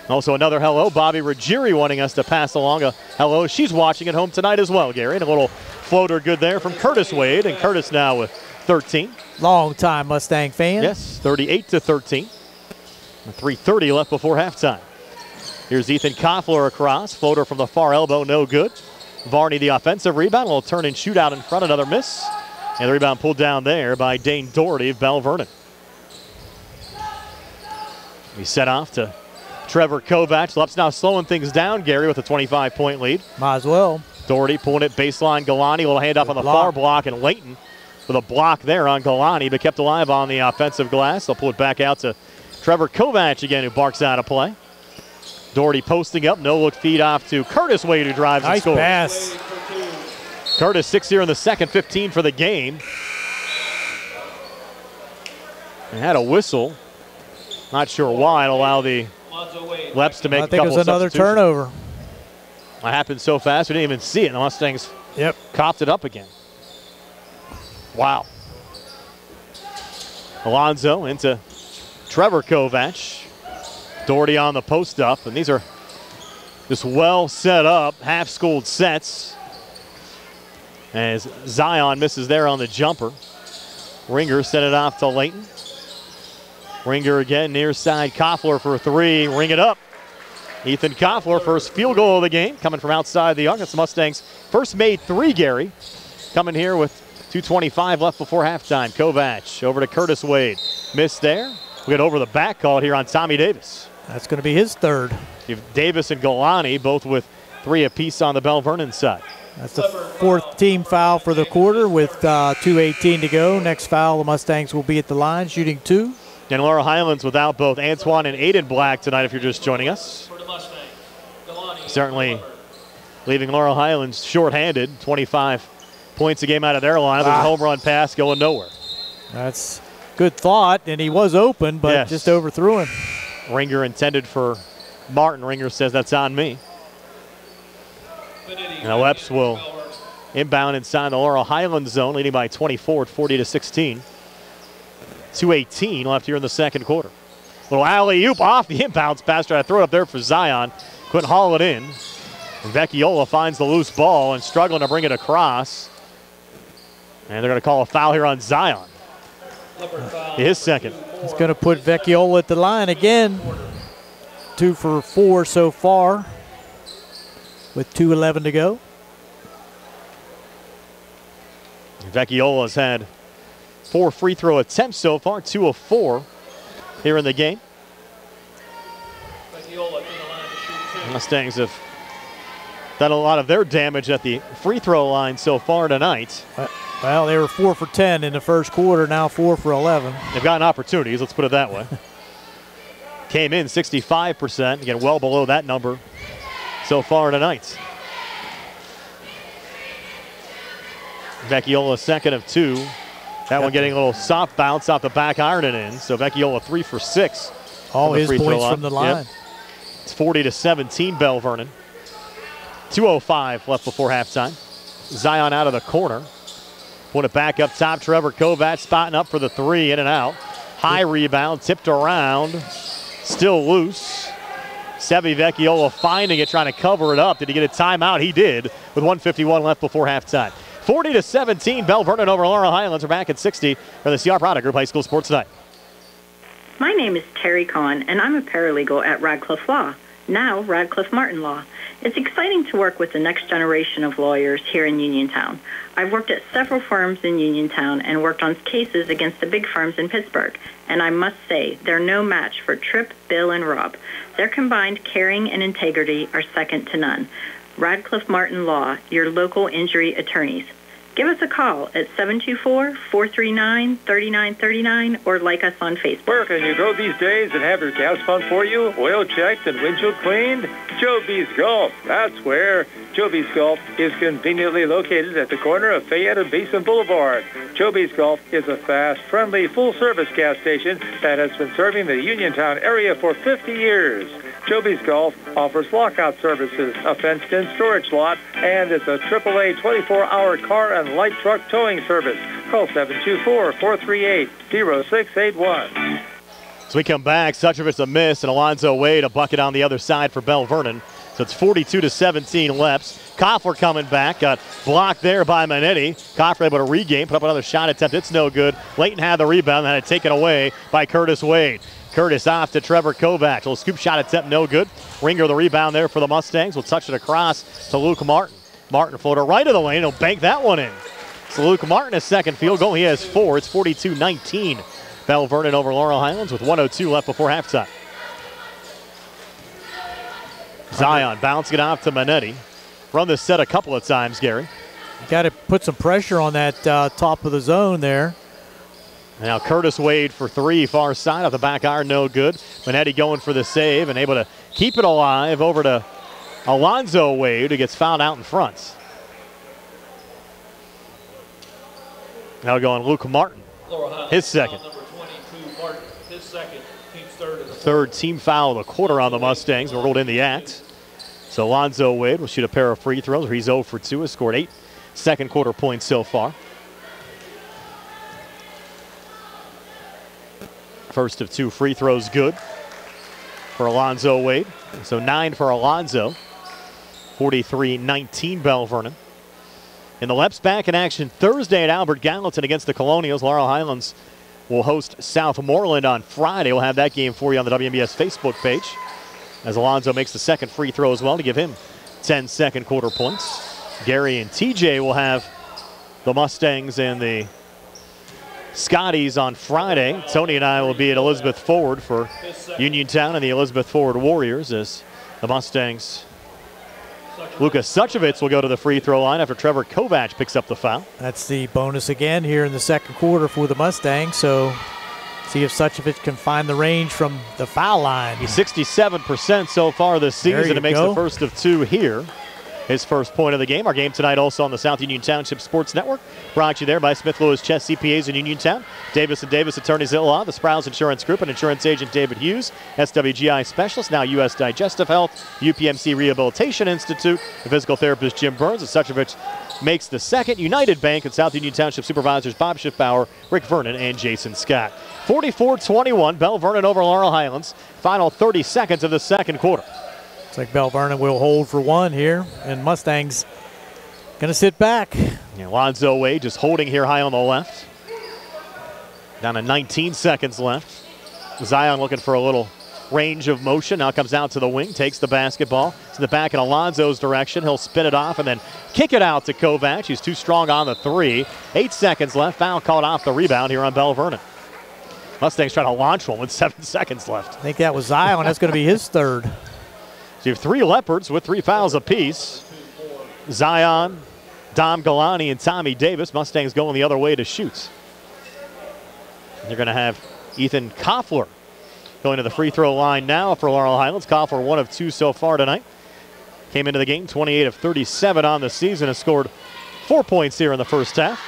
Also, another hello. Bobby Ruggieri wanting us to pass along a hello. She's watching at home tonight as well, Gary. And a little floater good there from Curtis Wade. And Curtis now with 13. Long time Mustang fan. Yes, 38 to 13. 3.30 left before halftime. Here's Ethan Koffler across. Floater from the far elbow, no good. Varney the offensive rebound. will turn and shoot out in front, another miss. And the rebound pulled down there by Dane Doherty of Belle Vernon. We set off to Trevor Kovacs. Leps now slowing things down, Gary, with a 25 point lead. Might as well. Doherty pulling it baseline. Galani, a little hand up on the block. far block, and Layton with a block there on Galani, but kept alive on the offensive glass. They'll pull it back out to Trevor Kovac again, who barks out of play. Doherty posting up, no look feed off to Curtis Wade, who drives and Nice scores. pass. Curtis six here in the second, 15 for the game. And had a whistle. Not sure why it allowed the. Leps to make I a think it was another turnover. It happened so fast we didn't even see it. The Mustangs Yep. copped it up again. Wow. Alonzo into Trevor Kovac. Doherty on the post up, and these are just well set up, half schooled sets. As Zion misses there on the jumper. Ringer set it off to Layton. Ringer again, near side. Koffler for three. Ring it up. Ethan Koffler, first field goal of the game, coming from outside the arc. That's the Mustangs' first made three, Gary. Coming here with 2.25 left before halftime. Kovac over to Curtis Wade. Missed there. We get over the back call here on Tommy Davis. That's going to be his third. You have Davis and Galani both with three apiece on the Belle Vernon side. That's the fourth team foul for the quarter with uh, 2.18 to go. Next foul, the Mustangs will be at the line shooting two. And Laurel Highlands without both Antoine and Aiden Black tonight, if you're just joining us. For the Mustangs. Galani. Certainly leaving Laurel Highlands shorthanded. 25 points a game out of their line. There's a Ah. home run pass going nowhere. That's good thought, and he was open, but Yes. just overthrew him. Ringer intended for Martin. Ringer says that's on me. Now Leps will inbound inside the Laurel Highlands zone, leading by 24 at 40 to 16. 2.18 left here in the second quarter. Little alley oop off the inbounds pass. Try to throw it up there for Zion. Couldn't haul it in. Vecchiola finds the loose ball and struggling to bring it across. And they're going to call a foul here on Zion. His second. He's going to put Vecchiola at the line again. Two for four so far with 2.11 to go. Vecchiola's had four free throw attempts so far, two of four here in the game. Vecchiola to the line to shoot two. Mustangs have done a lot of their damage at the free throw line so far tonight. Well, they were four for 10 in the first quarter, now four for 11. They've gotten opportunities, let's put it that way. (laughs) Came in 65%, again, well below that number so far tonight. Vecchiola second of two. That one getting a little soft bounce off the back iron and in. So Vecchiola three for six. All his points from the Yep. line. It's 40 to 17, Belle Vernon. 2.05 left before halftime. Zion out of the corner. Put it back up top. Trevor Kovac spotting up for the three, in and out. High rebound, tipped around, still loose. Sevi Vecchiola finding it, trying to cover it up. Did he get a timeout? He did, with 151 left before halftime. 40 to 17, Belle Vernon over Laurel Highlands. We're back at 60 for the CR Product Group High School Sports Tonight. My name is Terry Cohen, and I'm a paralegal at Radcliffe Law. now Radcliffe Martin Law. It's exciting to work with the next generation of lawyers here in Uniontown. I've worked at several firms in Uniontown and worked on cases against the big firms in Pittsburgh, and I must say they're no match for Tripp, Bill, and Rob. Their combined caring and integrity are second to none. Radcliffe Martin Law, your local injury attorneys. Give us a call at 724-439-3939 or like us on Facebook. Where can you go these days and have your gas pumped for you, oil checked, and windshield cleaned? Joby's Gulf. That's where. Joby's Gulf is conveniently located at the corner of Fayette and Beeson Boulevard. Joby's Gulf is a fast, friendly, full-service gas station that has been serving the Uniontown area for 50 years. Joby's Gulf offers lockout services, a fenced-in storage lot, and it's a AAA 24-hour car and light truck towing service. Call 724-438-0681. So we come back. Suchovic's a miss, and Alonzo Wade a bucket on the other side for Belle Vernon. So it's 42 to 17 Leps. Koffler coming back, got blocked there by Manetti. Koffler able to regain, put up another shot attempt. It's no good. Layton had the rebound, and had it taken away by Curtis Wade. Curtis off to Trevor Kovac. Little scoop shot attempt, no good. Ringer the rebound there for the Mustangs. Will touch it across to Luke Martin. Martin floater right of the lane. He'll bank that one in. So Luke Martin, his second field goal. He has four. It's 42-19. Belle Vernon over Laurel Highlands with 102 left before halftime. Zion bouncing it off to Manetti. Run this set a couple of times, Gary. Got to put some pressure on that uh, top of the zone there. Now Curtis Wade for three, far side off the back iron, no good. Manetti going for the save and able to keep it alive over to Alonzo Wade, who gets fouled out in front. Now going Luke Martin, his second. Martin, his second, team's third. Third team foul of the quarter on the Mustangs. We're rolled in the act. So Alonzo Wade will shoot a pair of free throws. He's 0 for 2, has scored eight second quarter points so far. First of two free throws good for Alonzo Wade. So nine for Alonzo. 43-19 Belle Vernon. And the Leps back in action Thursday at Albert Gallatin against the Colonials. Laurel Highlands will host Southmoreland on Friday. We'll have that game for you on the WMBS Facebook page. As Alonzo makes the second free throw as well to give him 10 second quarter points. Gary and TJ will have the Mustangs and the Scotties on Friday. Tony and I will be at Elizabeth Forward for Uniontown and the Elizabeth Forward Warriors as the Mustangs. Lucas Suchovitz will go to the free throw line after Trevor Kovac picks up the foul. That's the bonus again here in the second quarter for the Mustangs. So see if Suchovitz can find the range from the foul line. He's 67% so far this season. It makes go. the first of two here his first point of the game. Our game tonight also on the South Union Township Sports Network. Brought to you there by Smith Lewis Chess CPAs in Uniontown. Davis and Davis Attorneys at Law, the Sprouse Insurance Group, and insurance agent David Hughes, SWGI Specialist, now U.S. Digestive Health, UPMC Rehabilitation Institute, the physical therapist Jim Burns, and Suchovich makes the second. United Bank and South Union Township Supervisors Bob Schiffbauer, Rick Vernon, and Jason Scott. 44-21, Belle Vernon over Laurel Highlands. Final 30 seconds of the second quarter. Looks like Belle Vernon will hold for one here, and Mustangs going to sit back. Yeah, Lonzo Wade just holding here high on the left. Down to 19 seconds left. Zion looking for a little range of motion. Now comes out to the wing, takes the basketball to the back in Alonzo's direction. He'll spin it off and then kick it out to Kovac. He's too strong on the three. Eight seconds left. Foul called off the rebound here on Belle Vernon. Mustangs trying to launch one with (laughs) seven seconds left. I think that was Zion. That's going to be his third. (laughs) So you have three Leopards with three fouls apiece. Zion, Dom Galani, and Tommy Davis. Mustangs going the other way to shoot. You're going to have Ethan Koffler going to the free throw line now for Laurel Highlands. Koffler, one of two so far tonight. Came into the game 28 of 37 on the season, has scored four points here in the first half.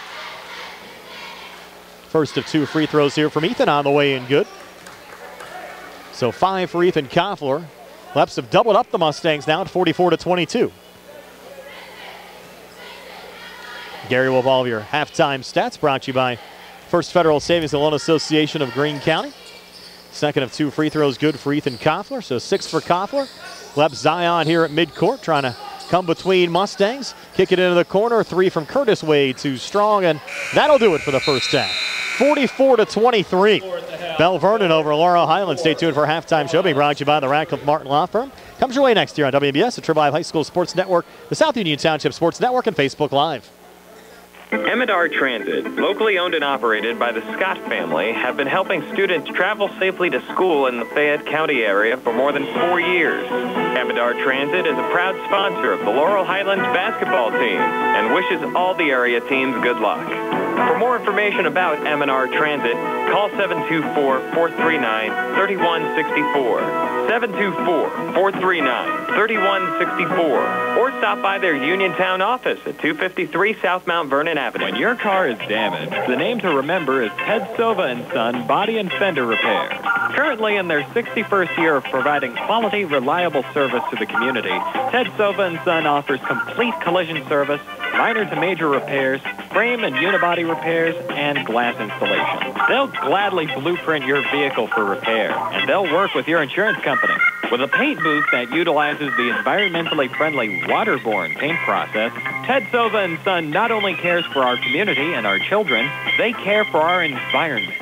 First of two free throws here from Ethan on the way in good. So five for Ethan Koffler. Leps have doubled up the Mustangs now at 44 to 22. Gary will evolve your halftime stats brought to you by First Federal Savings and Loan Association of Greene County. Second of two free throws good for Ethan Koffler, so six for Koffler. Lep Zion here at midcourt trying to come between Mustangs. Kick it into the corner. Three from Curtis Wade, too strong, and that'll do it for the first half. 44 to 23. Belle Vernon over Laurel Highlands. Stay tuned for halftime show being brought to you by the Radcliffe Martin Law Firm. Comes your way next year on WMBS, the Triple High School Sports Network, the South Union Township Sports Network, and Facebook Live. M&R Transit, locally owned and operated by the Scott family, have been helping students travel safely to school in the Fayette County area for more than four years. M&R Transit is a proud sponsor of the Laurel Highlands basketball team and wishes all the area teams good luck. For more information about M&R Transit, call 724-439-3164. 724-439-3164. Or stop by their Uniontown office at 253 South Mount Vernon Avenue. When your car is damaged, the name to remember is Ted Sova and Son Body and Fender Repair. Currently in their 61st year of providing quality, reliable service to the community, Ted Sova and Son offers complete collision service, minor to major repairs, frame and unibody repairs, and glass installation. They'll gladly blueprint your vehicle for repair, and they'll work with your insurance company. With a paint booth that utilizes the environmentally friendly waterborne paint process, Ted Sova and Son not only cares for our community and our children, they care for our environment.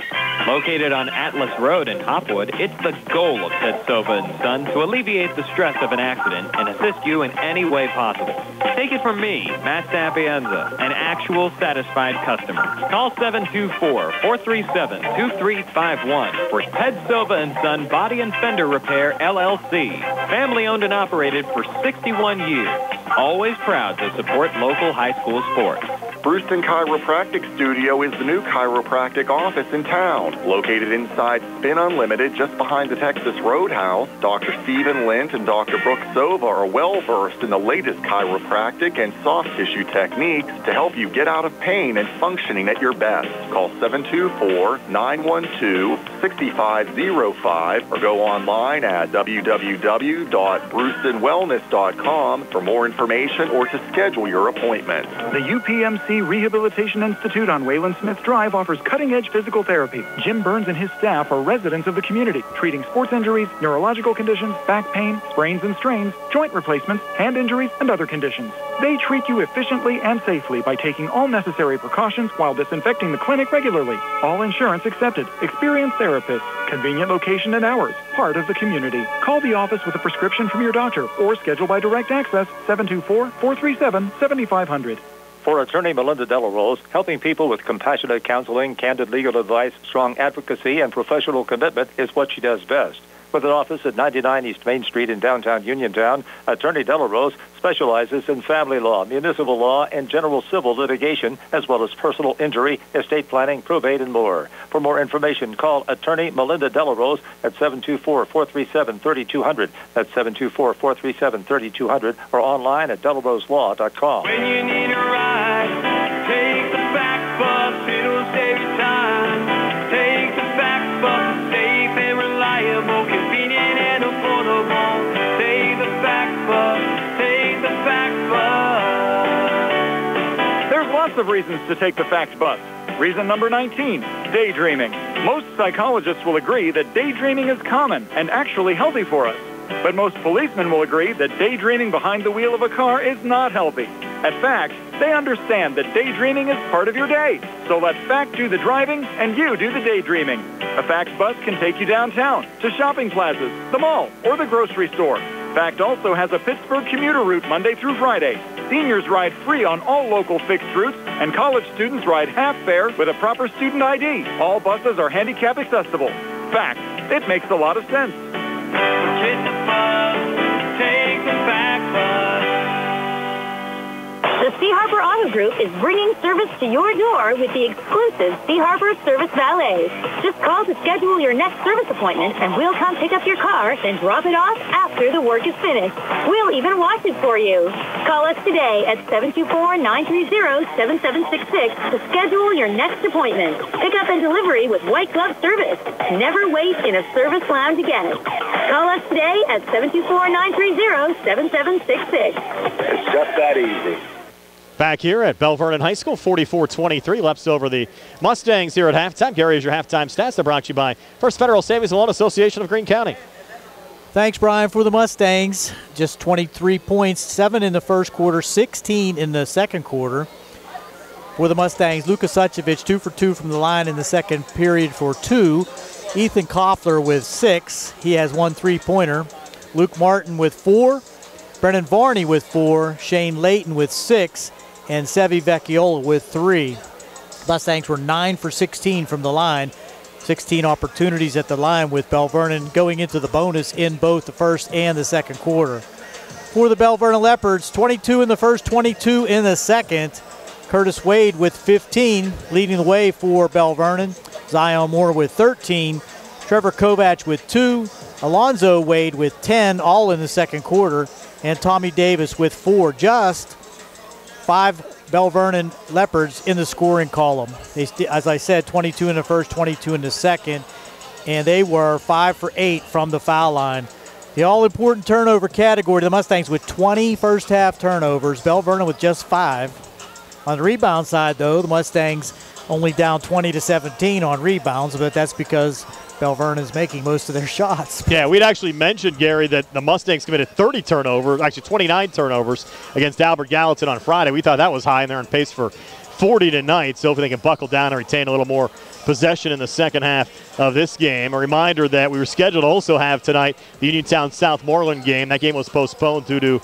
Located on Atlas Road in Hopwood, it's the goal of Ted Sova and Son to alleviate the stress of an accident and assist you in any way possible. Take it from me, Matt Sapienza, an actual satisfied customer. Call 724-437-2351 for Ted Sova and Son Body and Fender Repair LLC. Family owned and operated for 61 years. Always proud to support local high school sports. Brewston Chiropractic Studio is the new chiropractic office in town. Located inside Spin Unlimited, just behind the Texas Roadhouse, Dr. Stephen Lint and Dr. Brooke Sova are well versed in the latest chiropractic and soft tissue techniques to help you get out of pain and functioning at your best. Call 724-912-6505 or go online at www.brewstonwellness.com for more information or to schedule your appointment. The UPMC Rehabilitation Institute on Wayland Smith Drive offers cutting-edge physical therapy. Jim Burns and his staff are residents of the community, treating sports injuries, neurological conditions, back pain, sprains and strains, joint replacements, hand injuries, and other conditions. They treat you efficiently and safely by taking all necessary precautions while disinfecting the clinic regularly. All insurance accepted. Experienced therapists. Convenient location and hours. Part of the community. Call the office with a prescription from your doctor or schedule by direct access 724-437-7500. For attorney Melinda Delarose, helping people with compassionate counseling, candid legal advice, strong advocacy, and professional commitment is what she does best. With an office at 99 East Main Street in downtown Uniontown, Attorney Delarose specializes in family law, municipal law, and general civil litigation, as well as personal injury, estate planning, probate, and more. For more information, call Attorney Melinda Delarose at 724-437-3200. That's 724-437-3200 or online at delaroselaw.com. When you need a ride, take the FACT bus, it'll save time. Take the FACT bus, safe and reliable, lots of reasons to take the fact bus. Reason number 19, daydreaming. Most psychologists will agree that daydreaming is common and actually healthy for us. But most policemen will agree that daydreaming behind the wheel of a car is not healthy. At FACT, they understand that daydreaming is part of your day. So let FACT do the driving and you do the daydreaming. A FACT bus can take you downtown, to shopping plazas, the mall, or the grocery store. FACT also has a Pittsburgh commuter route Monday through Friday. Seniors ride free on all local fixed routes, and college students ride half fare with a proper student ID. All buses are handicap accessible. FACT, it makes a lot of sense. Bus, take the FACT. The C. Harper Auto Group is bringing service to your door with the exclusive C. Harper Service Valet. Just call to schedule your next service appointment, and we'll come pick up your car, then drop it off after the work is finished. We'll even wash it for you. Call us today at 724-930-7766 to schedule your next appointment. Pick up and delivery with white glove service. Never wait in a service lounge again. Call us today at 724-930-7766. It's just that easy. Back here at Belle Vernon High School, 44-23, Leps over the Mustangs here at halftime. Gary, is your halftime stats. They're brought to you by First Federal Savings and Loan Association of Greene County. Thanks, Brian, for the Mustangs. Just 23 points, 7 in the first quarter, 16 in the second quarter. for the Mustangs. Luka Sucevic, two for two from the line in the second period for two. Ethan Koffler with six. He has one three pointer. Luke Martin with four. Brennan Varney with four. Shane Layton with six. And Sevi Vecchiola with three. Mustangs were 9 for 16 from the line. 16 opportunities at the line with Belle Vernon going into the bonus in both the first and the second quarter. For the Belle Vernon Leopards, 22 in the first, 22 in the second. Curtis Wade with 15, leading the way for Belle Vernon. Zion Moore with 13. Trevor Kovac with two. Alonzo Wade with 10, all in the second quarter. And Tommy Davis with four. Just five Belle Vernon Leopards in the scoring column. They, as I said, 22 in the first, 22 in the second, and they were five for eight from the foul line. The all-important turnover category, the Mustangs with 20 first half turnovers, Belle Vernon with just five. On the rebound side, though, the Mustangs only down 20 to 17 on rebounds, but that's because Belle Vernon's making most of their (laughs) shots. Yeah, we'd actually mentioned, Gary, that the Mustangs committed 30 turnovers, actually 29 turnovers against Albert Gallatin on Friday. We thought that was high, and they're on pace for 40 tonight. So if they can buckle down and retain a little more possession in the second half of this game. A reminder that we were scheduled to also have tonight the Uniontown Southmoreland game. That game was postponed due to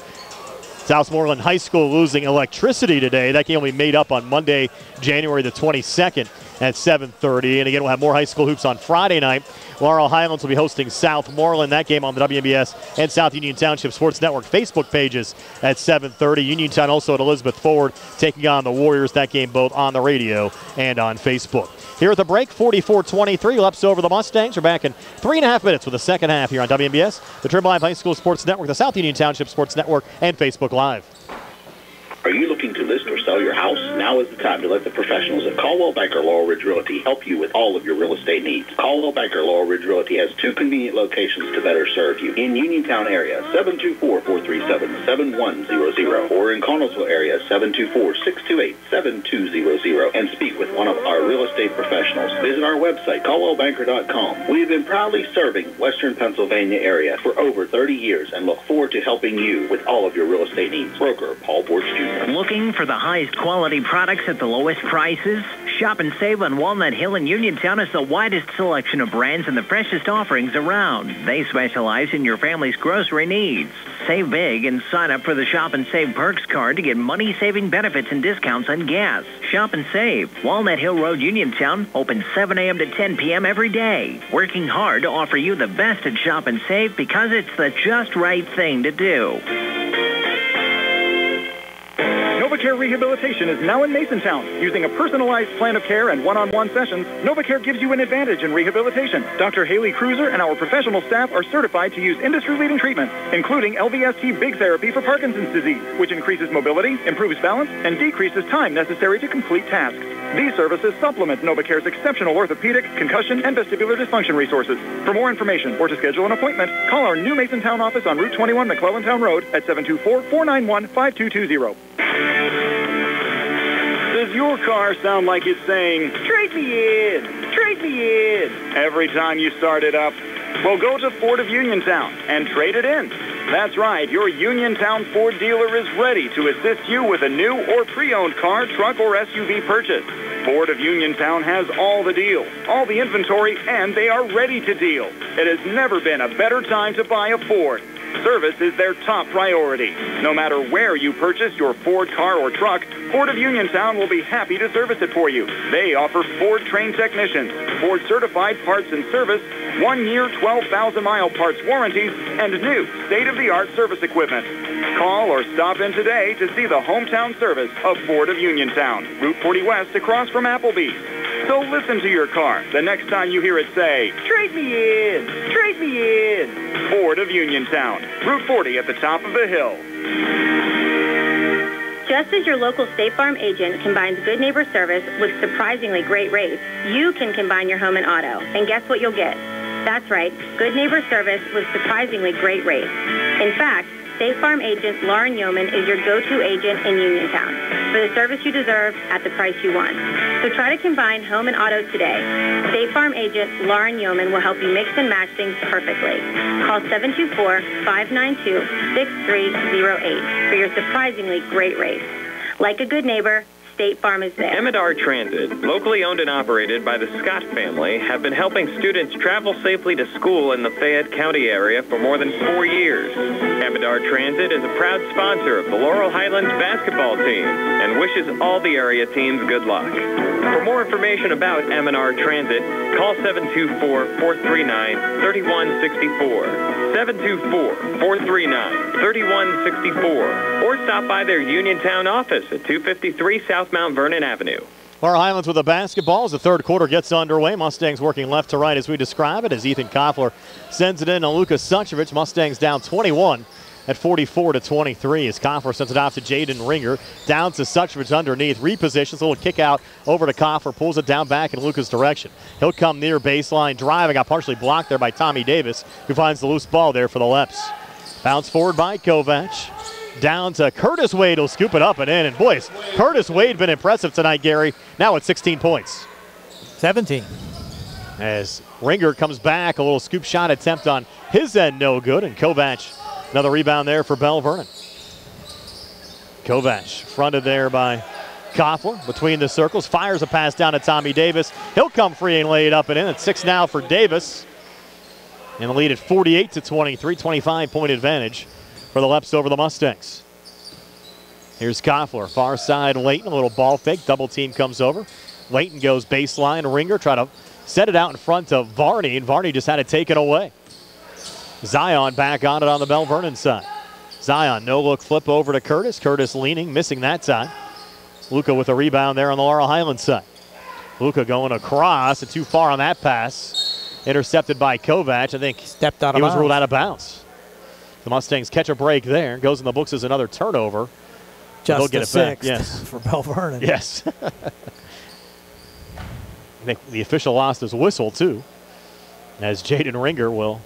Southmoreland High School losing electricity today. That game will be made up on Monday, January the 22nd at 7.30. And again, we'll have more high school hoops on Friday night. Laurel Highlands will be hosting Southmoreland. That game on the WMBS and South Union Township Sports Network Facebook pages at 7.30. Uniontown also at Elizabeth Forward taking on the Warriors. That game both on the radio and on Facebook. Here at the break, 44-23, Leps over the Mustangs. We're back in three and a half minutes with the second half here on WMBS, the Trimble Live High School Sports Network, the South Union Township Sports Network, and Facebook Live. Are you looking sell your house? Now is the time to let the professionals at Coldwell Banker Laurel Ridge Realty help you with all of your real estate needs. Coldwell Banker Laurel Ridge Realty has two convenient locations to better serve you. In Uniontown area, 724-437-7100 or in Connellsville area, 724-628-7200 and speak with one of our real estate professionals. Visit our website, coldwellbanker.com. We have been proudly serving Western Pennsylvania area for over 30 years and look forward to helping you with all of your real estate needs. Broker Paul Borch Jr. Looking for the highest quality products at the lowest prices? Shop and save on Walnut Hill and Uniontown has the widest selection of brands and the freshest offerings around. They specialize in your family's grocery needs. Save big and sign up for the Shop and Save Perks card to get money-saving benefits and discounts on gas. Shop and save. Walnut Hill Road, Uniontown, open 7 a.m. to 10 p.m. every day. Working hard to offer you the best at Shop and Save because it's the just right thing to do. NovaCare Rehabilitation is now in Masontown. Using a personalized plan of care and one-on-one sessions, NovaCare gives you an advantage in rehabilitation. Dr. Haley Cruiser and our professional staff are certified to use industry-leading treatments, including LSVT Big Therapy for Parkinson's disease, which increases mobility, improves balance, and decreases time necessary to complete tasks. These services supplement NovaCare's exceptional orthopedic, concussion, and vestibular dysfunction resources. For more information or to schedule an appointment, call our new Masontown office on Route 21 McClellantown Road at 724-491-5220. Does your car sound like it's saying, trade me in, trade me in, every time you start it up? Well, go to Ford of Uniontown and trade it in. That's right, your Uniontown Ford dealer is ready to assist you with a new or pre-owned car, truck, or SUV purchase. Ford of Uniontown has all the deals, all the inventory, and they are ready to deal. It has never been a better time to buy a Ford. Service is their top priority. No matter where you purchase your Ford car or truck, Ford of Uniontown will be happy to service it for you. They offer Ford trained technicians, Ford certified parts and service, one year 12,000 mile parts warranties, and new state-of-the-art service equipment. Call or stop in today to see the hometown service of Ford of Uniontown, Route 40 West across from Applebee's. So listen to your car the next time you hear it say, trade me in, trade me in. Ford of Uniontown, Route 40 at the top of the hill. Just as your local State Farm agent combines good neighbor service with surprisingly great rates, you can combine your home and auto. And guess what you'll get? That's right, good neighbor service with surprisingly great rates. In fact, State Farm agent Lauren Yeoman is your go-to agent in Uniontown for the service you deserve at the price you want. So try to combine home and auto today. State Farm agent Lauren Yeoman will help you mix and match things perfectly. Call 724-592-6308 for your surprisingly great rates. Like a good neighbor, State Farm is there. Transit, locally owned and operated by the Scott family, have been helping students travel safely to school in the Fayette County area for more than four years. M&R Transit is a proud sponsor of the Laurel Highlands basketball team and wishes all the area teams good luck. For more information about M&R Transit, call 724-439-3164. 724-439-3164. Or stop by their Uniontown office at 253 South Mount Vernon Avenue. Laurel Highlands with the basketball as the third quarter gets underway. Mustangs working left to right as we describe it as Ethan Koffler sends it in to Lucas Suchevich. Mustangs down 21 at 44 to 23 as Koffler sends it off to Jaden Ringer. Down to Suchevich underneath. Repositions, a little kick out over to Koffler. Pulls it down back in Lucas' direction. He'll come near baseline driving. Got partially blocked there by Tommy Davis, who finds the loose ball there for the Leps. Bounce forward by Kovac. Down to Curtis Wade. He'll scoop it up and in. And boys, Curtis Wade been impressive tonight, Gary. Now at 16 points. 17. As Ringer comes back, a little scoop shot attempt on his end, no good. And Kovac, another rebound there for Belle Vernon. Kovac fronted there by Koffler between the circles, fires a pass down to Tommy Davis. He'll come free and lay it up and in. It's six now for Davis. And the lead at 48 to 23, 25 point advantage for the Leps over the Mustangs. Here's Koffler, far side Layton, a little ball fake, double team comes over. Layton goes baseline, Ringer try to set it out in front of Varney, and Varney just had to take it taken away. Zion back on it on the Belle Vernon side. Zion, no look flip over to Curtis. Curtis leaning, missing that time. Luca with a rebound there on the Laurel Highlands side. Luca going across, and too far on that pass. Intercepted by Kovac. I think stepped out he was ruled out of bounds. The Mustangs catch a break there. Goes in the books as another turnover. Just They'll get a it back. Yes. (laughs) for Belle Vernon. Yes. (laughs) I think the official lost his whistle too, as Jaden Ringer will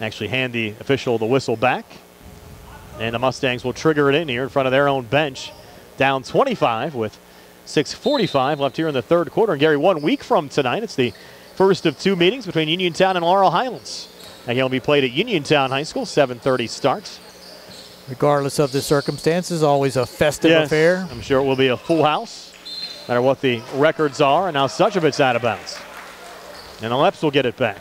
actually hand the official the whistle back, and the Mustangs will trigger it in here in front of their own bench, down 25 with 6:45 left here in the third quarter. And Gary, one week from tonight, it's the first of two meetings between Uniontown and Laurel Highlands. And he'll be played at Uniontown High School, 7:30 starts. Regardless of the circumstances, always a festive Yes, affair. I'm sure it will be a full house, no matter what the records are. And now Suchovic's out of bounds. And the Leps will get it back.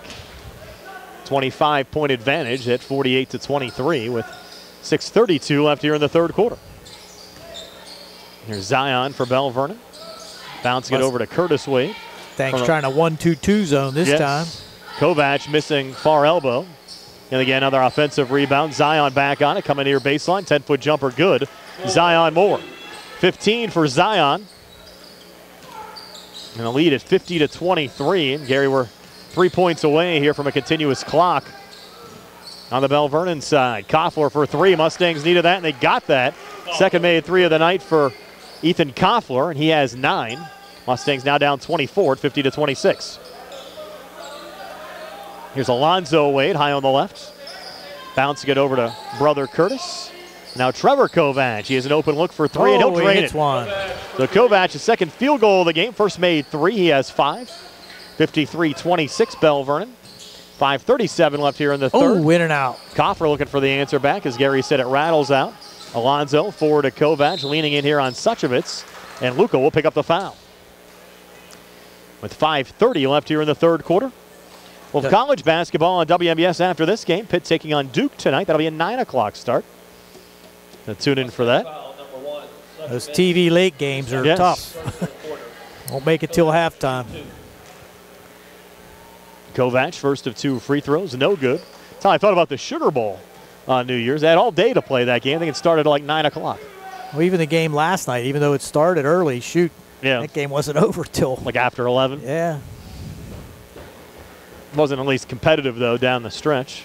25 point advantage at 48 to 23 with 6.32 left here in the third quarter. Here's Zion for Belle Vernon. Bouncing it over to Curtis Wade. Thanks, trying a 1 2 2 zone this Yes. time. Kovac missing far elbow. And again, another offensive rebound. Zion back on it, coming near baseline. 10 foot jumper, good. Zion Moore. 15 for Zion. And the lead at 50 to 23. And Gary, we're three points away here from a continuous clock on the Belle Vernon side. Koffler for three. Mustangs needed that, and they got that. Second made three of the night for Ethan Koffler, and he has nine. Mustangs now down 24 at 50 to 26. Here's Alonzo Wade high on the left. Bouncing it over to brother Curtis. Now Trevor Kovac. He has an open look for three, and Oh, he'll he drain hits it. one. So Kovac, his second field goal of the game. First made three. He has five. 53-26 Belle Vernon. 5.37 left here in the oh, third. Oh, in and out. Koffler looking for the answer back. As Gary said, it rattles out. Alonzo forward to Kovac, leaning in here on Suchovitz. And Luca will pick up the foul. With 5.30 left here in the third quarter. Well, college basketball on WMBS after this game. Pitt taking on Duke tonight. That'll be a 9 o'clock start. So tune in for that. Those TV late games are Yes. tough. (laughs) Won't make it till halftime. Kovac, first of two free throws, no good. That's how I thought about the Sugar Bowl on New Year's. They had all day to play that game. I think it started at like 9 o'clock. Well, even the game last night, even though it started early, shoot, Yeah. that game wasn't (laughs) over till like after 11. Yeah. Wasn't at least competitive, though, down the stretch,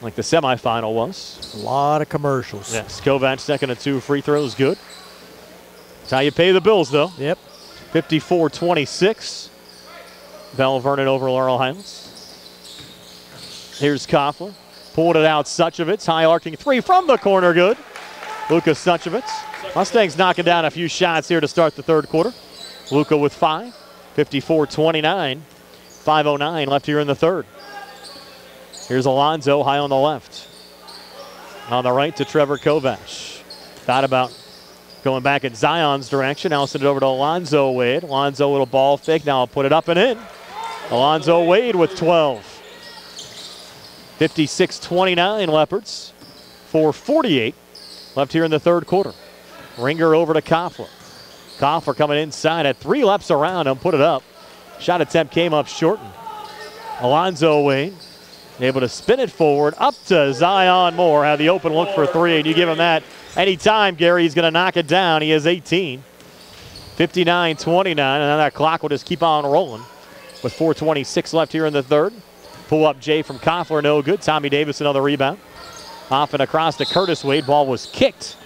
like the semifinal was. A lot of commercials. Yes, Kovac, second of two free throws, good. That's how you pay the bills, though. Yep. 54 26. Belle Vernon over Laurel Highlands. Here's Koffler. Pulled it out, Suchovitz. High arcing three from the corner, good. Lucas Suchovitz. Mustangs knocking down a few shots here to start the third quarter. Luca with five. 54 29. 5.09 left here in the third. Here's Alonzo high on the left. On the right to Trevor Kovac. Got about Going back in Zion's direction. Now send it over to Alonzo Wade. Alonzo little ball fake. Now I'll put it up and in. Alonzo Wade with 12. 56-29 Leopards. 448 left here in the third quarter. Ringer over to Koffler. Koffler coming inside at three laps around him, put it up. Shot attempt came up short. Alonzo Wade able to spin it forward up to Zion Moore. Had the open look for three, and you give him that anytime, Gary, he's going to knock it down. He is 18. 59 29, and then that clock will just keep on rolling with 4.26 left here in the third. Pull up Jay from Koffler, no good. Tommy Davis, another rebound. Off and across to Curtis Wade. Ball was kicked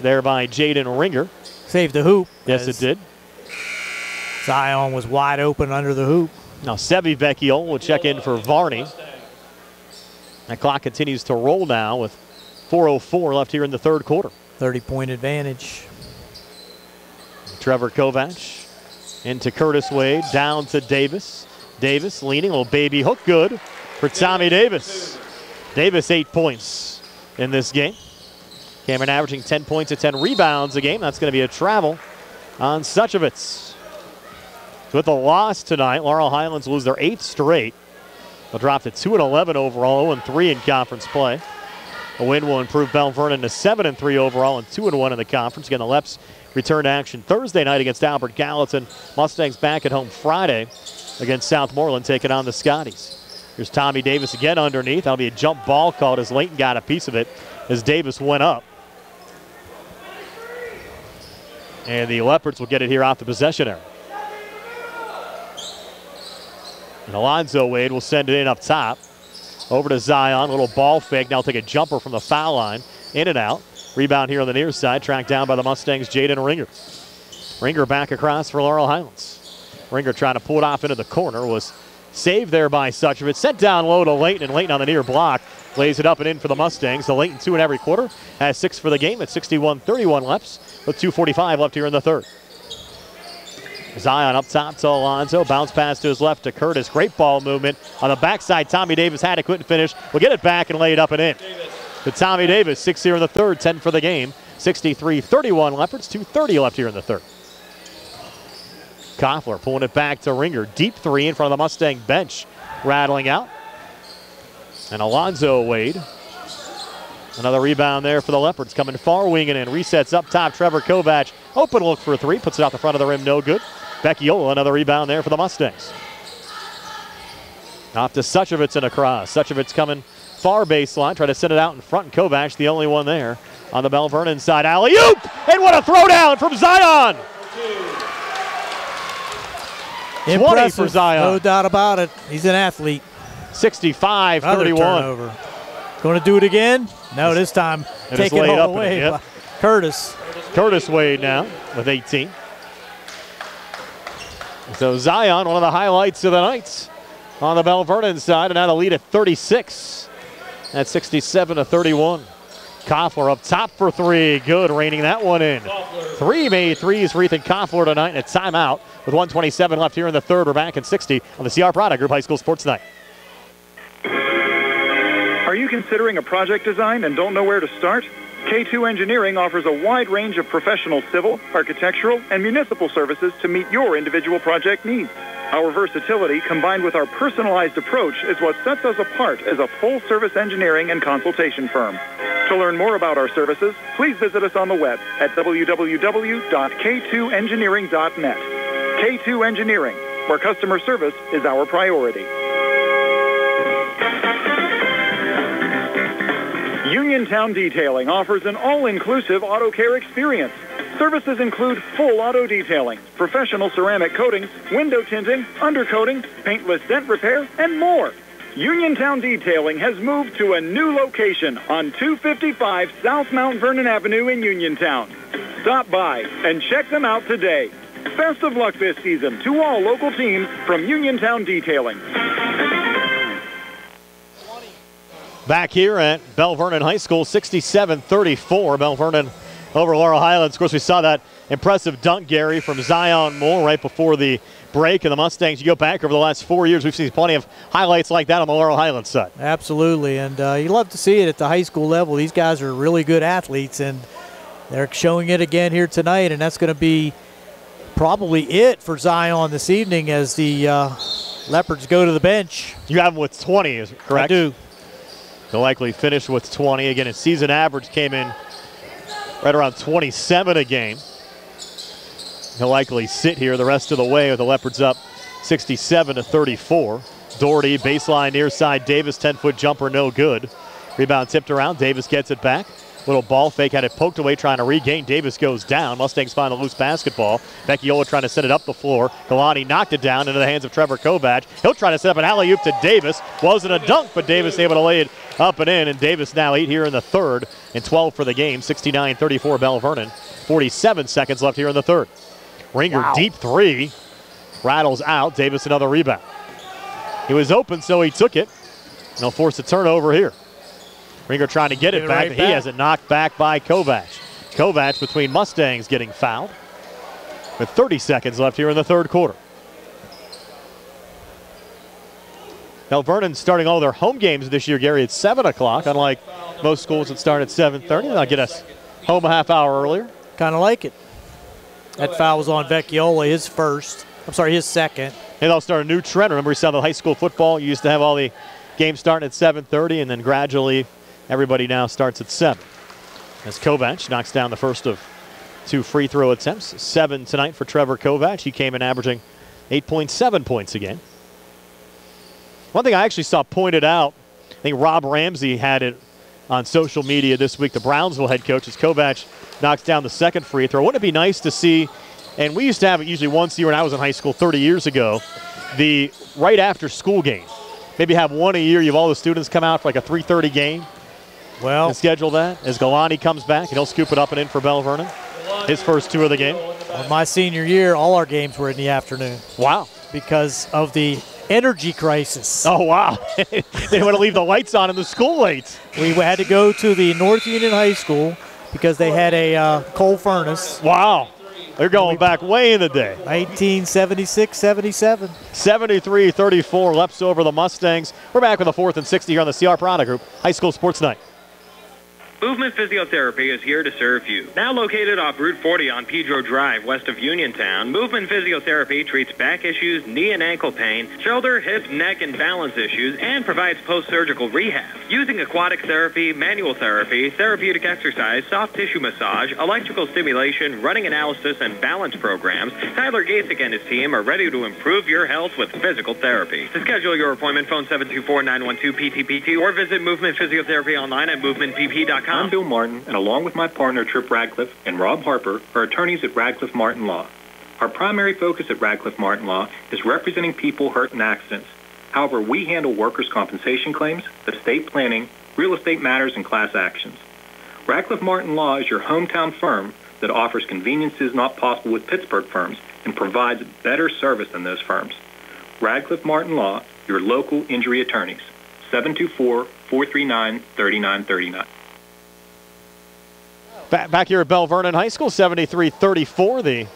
there by Jaden Ringer. Saved the hoop. Yes, it did. Zion was wide open under the hoop. Now Sevi Vecchio will check in for Varney. That clock continues to roll now with 4.04 left here in the third quarter. 30 point advantage. Trevor Kovac into Curtis Wade, down to Davis. Davis leaning, a little baby hook good for Tommy Davis. Davis, eight points in this game. Cameron averaging 10 points and 10 rebounds a game. That's going to be a travel on Suchovitz. With a loss tonight, Laurel Highlands lose their eighth straight. They'll drop to 2 and 11 overall, 0 and 3 in conference play. A win will improve Belle Vernon to 7 and 3 overall and 2 and 1 in the conference. Again, the Leps return to action Thursday night against Albert Gallatin. Mustangs back at home Friday against Southmoreland, taking on the Scotties. Here's Tommy Davis again underneath. That'll be a jump ball called as Layton got a piece of it as Davis went up. And the Leopards will get it here off the possession area. And Alonzo Wade will send it in up top. Over to Zion. Little ball fake. Now take a jumper from the foul line. In and out. Rebound here on the near side. Tracked down by the Mustangs, Jaden Ringer. Ringer back across for Laurel Highlands. Ringer trying to pull it off into the corner. Was saved there by Suchovitz. Sent down low to Layton, and Layton on the near block lays it up and in for the Mustangs. The Layton two in every quarter has six for the game at 61-31 left with 2:45 left here in the third. Zion up top to Alonzo. Bounce pass to his left to Curtis. Great ball movement. On the backside, Tommy Davis had it, couldn't finish. We'll get it back and lay it up and in. To Tommy Davis, six here in the third, 10 for the game. 63 31 Leopards, 2.30 left here in the third. Koffler pulling it back to Ringer. Deep three in front of the Mustang bench. Rattling out. And Alonzo Wade. Another rebound there for the Leopards. Coming far winging in. Resets up top. Trevor Kovac. Open look for a three. Puts it out the front of the rim. No good. Vecchiola, another rebound there for the Mustangs. Off to Suchovitz and across. Suchovitz coming far baseline. Try to send it out in front. And Kovac, the only one there on the Belle Vernon side. Alley oop! And what a throwdown from Zion! 20 for Zion. No doubt about it. He's an athlete. 65 Another 31. turnover. Going to do it again? No, this time And take it all it, away. yep. Curtis. Curtis Wade now with 18. So Zion, one of the highlights of the night on the Belle Vernon side, and now the lead at 36 at 67 to 31. Koffler up top for three. Good, raining that one in. Three made threes for Ethan Koffler tonight, and a timeout with 127 left here in the third. We're back at 60 on the CR Product Group High School Sports Night. Are you considering a project design and don't know where to start? K2 Engineering offers a wide range of professional civil, architectural, and municipal services to meet your individual project needs. Our versatility combined with our personalized approach is what sets us apart as a full-service engineering and consultation firm. To learn more about our services, please visit us on the web at www.k2engineering.net. K2 Engineering, where customer service is our priority. Uniontown Detailing offers an all-inclusive auto care experience. Services include full auto detailing, professional ceramic coatings, window tinting, undercoating, paintless dent repair, and more. Uniontown Detailing has moved to a new location on 255 South Mount Vernon Avenue in Uniontown. Stop by and check them out today. Best of luck this season to all local teams from Uniontown Detailing. Back here at Belle Vernon High School, 67-34. Belle Vernon over Laurel Highlands. Of course, we saw that impressive dunk, Gary, from Zion Moore right before the break. And the Mustangs, you go back over the last four years, we've seen plenty of highlights like that on the Laurel Highlands side. Absolutely, and uh, you love to see it at the high school level. These guys are really good athletes, and They're showing it again here tonight, and that's going to be probably it for Zion this evening as the uh, Leopards go to the bench. You have them with 20, is correct? I do. They'll likely finish with 20. Again, his season average came in right around 27 a game. He'll likely sit here the rest of the way with the Leopards up 67 to 34. Doherty, baseline near side. Davis, 10 foot jumper, no good. Rebound tipped around. Davis gets it back. Little ball fake, had it poked away, trying to regain. Davis goes down. Mustangs find a loose basketball. Vecchiola trying to set it up the floor. Galani knocked it down into the hands of Trevor Kovac. He'll try to set up an alley oop to Davis. Wasn't a dunk, but Davis able to lay it up and in. And Davis now eight here in the third and 12 for the game. 69 34 Belle Vernon. 47 seconds left here in the third. Ringer Wow. deep three. Rattles out. Davis another rebound. He was open, so he took it. And he'll force a turnover here. Ringer trying to get it it back, right but he has it knocked back by Kovac. Kovac between Mustangs getting fouled with 30 seconds left here in the third quarter. Now Vernon starting all their home games this year, Gary, at 7 o'clock, unlike most schools that start at 7.30. They'll get us home a half hour earlier. Kind of like it. That foul was on Vecchiola, his first. I'm sorry, his second. And they'll start a new trend. Remember, we saw the high school football. You used to have all the games starting at 7:30, and then gradually everybody now starts at 7. As Kovac knocks down the first of two free throw attempts. Seven tonight for Trevor Kovac. He came in averaging 8.7 points a game. One thing I actually saw pointed out, I think Rob Ramsey had it on social media this week. The Brownsville head coach, as Kovac knocks down the second free throw. Wouldn't it be nice to see? And we used to have it usually once a year when I was in high school 30 years ago. The right after school game. Maybe have one a year. You have all the students come out for like a 3:30 game. Well, schedule that as Galani comes back, and he'll scoop it up and in for Belle Vernon. His first two of the game. On my senior year, all our games were in the afternoon. Wow. Because of the energy crisis. Oh, wow. (laughs) they want to leave the lights on in the school late. We had to go to the North Union High School because they had a uh, coal furnace. Wow. They're going back way in the day. 1976, 77. 73 34, Leps over the Mustangs. We're back with the fourth and 60 here on the CR Product Group High School Sports Night. Movement Physiotherapy is here to serve you. Now located off Route 40 on Pedro Drive, west of Uniontown, Movement Physiotherapy treats back issues, knee and ankle pain, shoulder, hip, neck, and balance issues, and provides post-surgical rehab. Using aquatic therapy, manual therapy, therapeutic exercise, soft tissue massage, electrical stimulation, running analysis, and balance programs, Tyler Gasek and his team are ready to improve your health with physical therapy. To schedule your appointment, phone 724-912-PTPT or visit Movement Physiotherapy online at movementpp.com. I'm Bill Martin, and along with my partner Trip Radcliffe and Rob Harper, are attorneys at Radcliffe Martin Law. Our primary focus at Radcliffe Martin Law is representing people hurt in accidents. However, we handle workers' compensation claims, estate planning, real estate matters, and class actions. Radcliffe Martin Law is your hometown firm that offers conveniences not possible with Pittsburgh firms and provides better service than those firms. Radcliffe Martin Law, your local injury attorneys. 724-439-3939. Back, back here at Belle Vernon High School, 73 34. The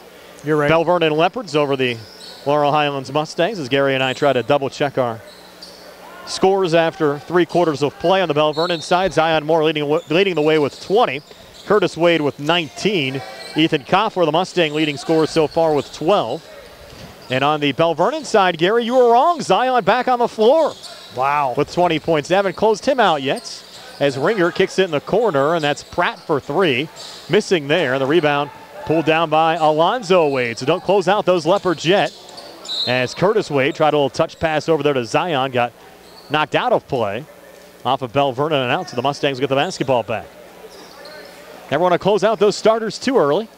You're right. Belle Vernon Leopards over the Laurel Highlands Mustangs as Gary and I try to double check our scores after three quarters of play on the Belle Vernon side. Zion Moore leading, leading the way with 20. Curtis Wade with 19. Ethan Koffler, the Mustang, leading scorer so far with 12. And on the Belle Vernon side, Gary, you were wrong. Zion back on the floor. Wow. With 20 points. They haven't closed him out yet as Ringer kicks it in the corner, and that's Pratt for three. Missing there. The rebound pulled down by Alonzo Wade. So don't close out those Leopards yet. As Curtis Wade tried a little touch pass over there to Zion, got knocked out of play off of Belle Vernon and out, so the Mustangs get the basketball back. Never want to close out those starters too early.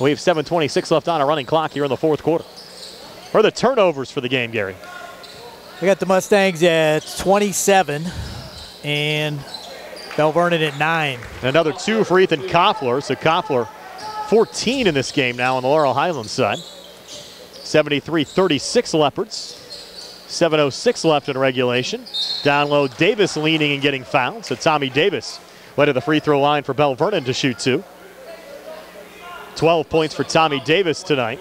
We have 7.26 left on a running clock here in the fourth quarter. Are the turnovers for the game, Gary? We got the Mustangs at 27 and Belle Vernon at 9. Another two for Ethan Koffler. So Koffler 14 in this game now on the Laurel Highlands side. 73-36 Leopards. 7.06 left in regulation. Down low, Davis leaning and getting fouled. So Tommy Davis led to the free throw line for Belle Vernon to shoot two. 12 points for Tommy Davis tonight.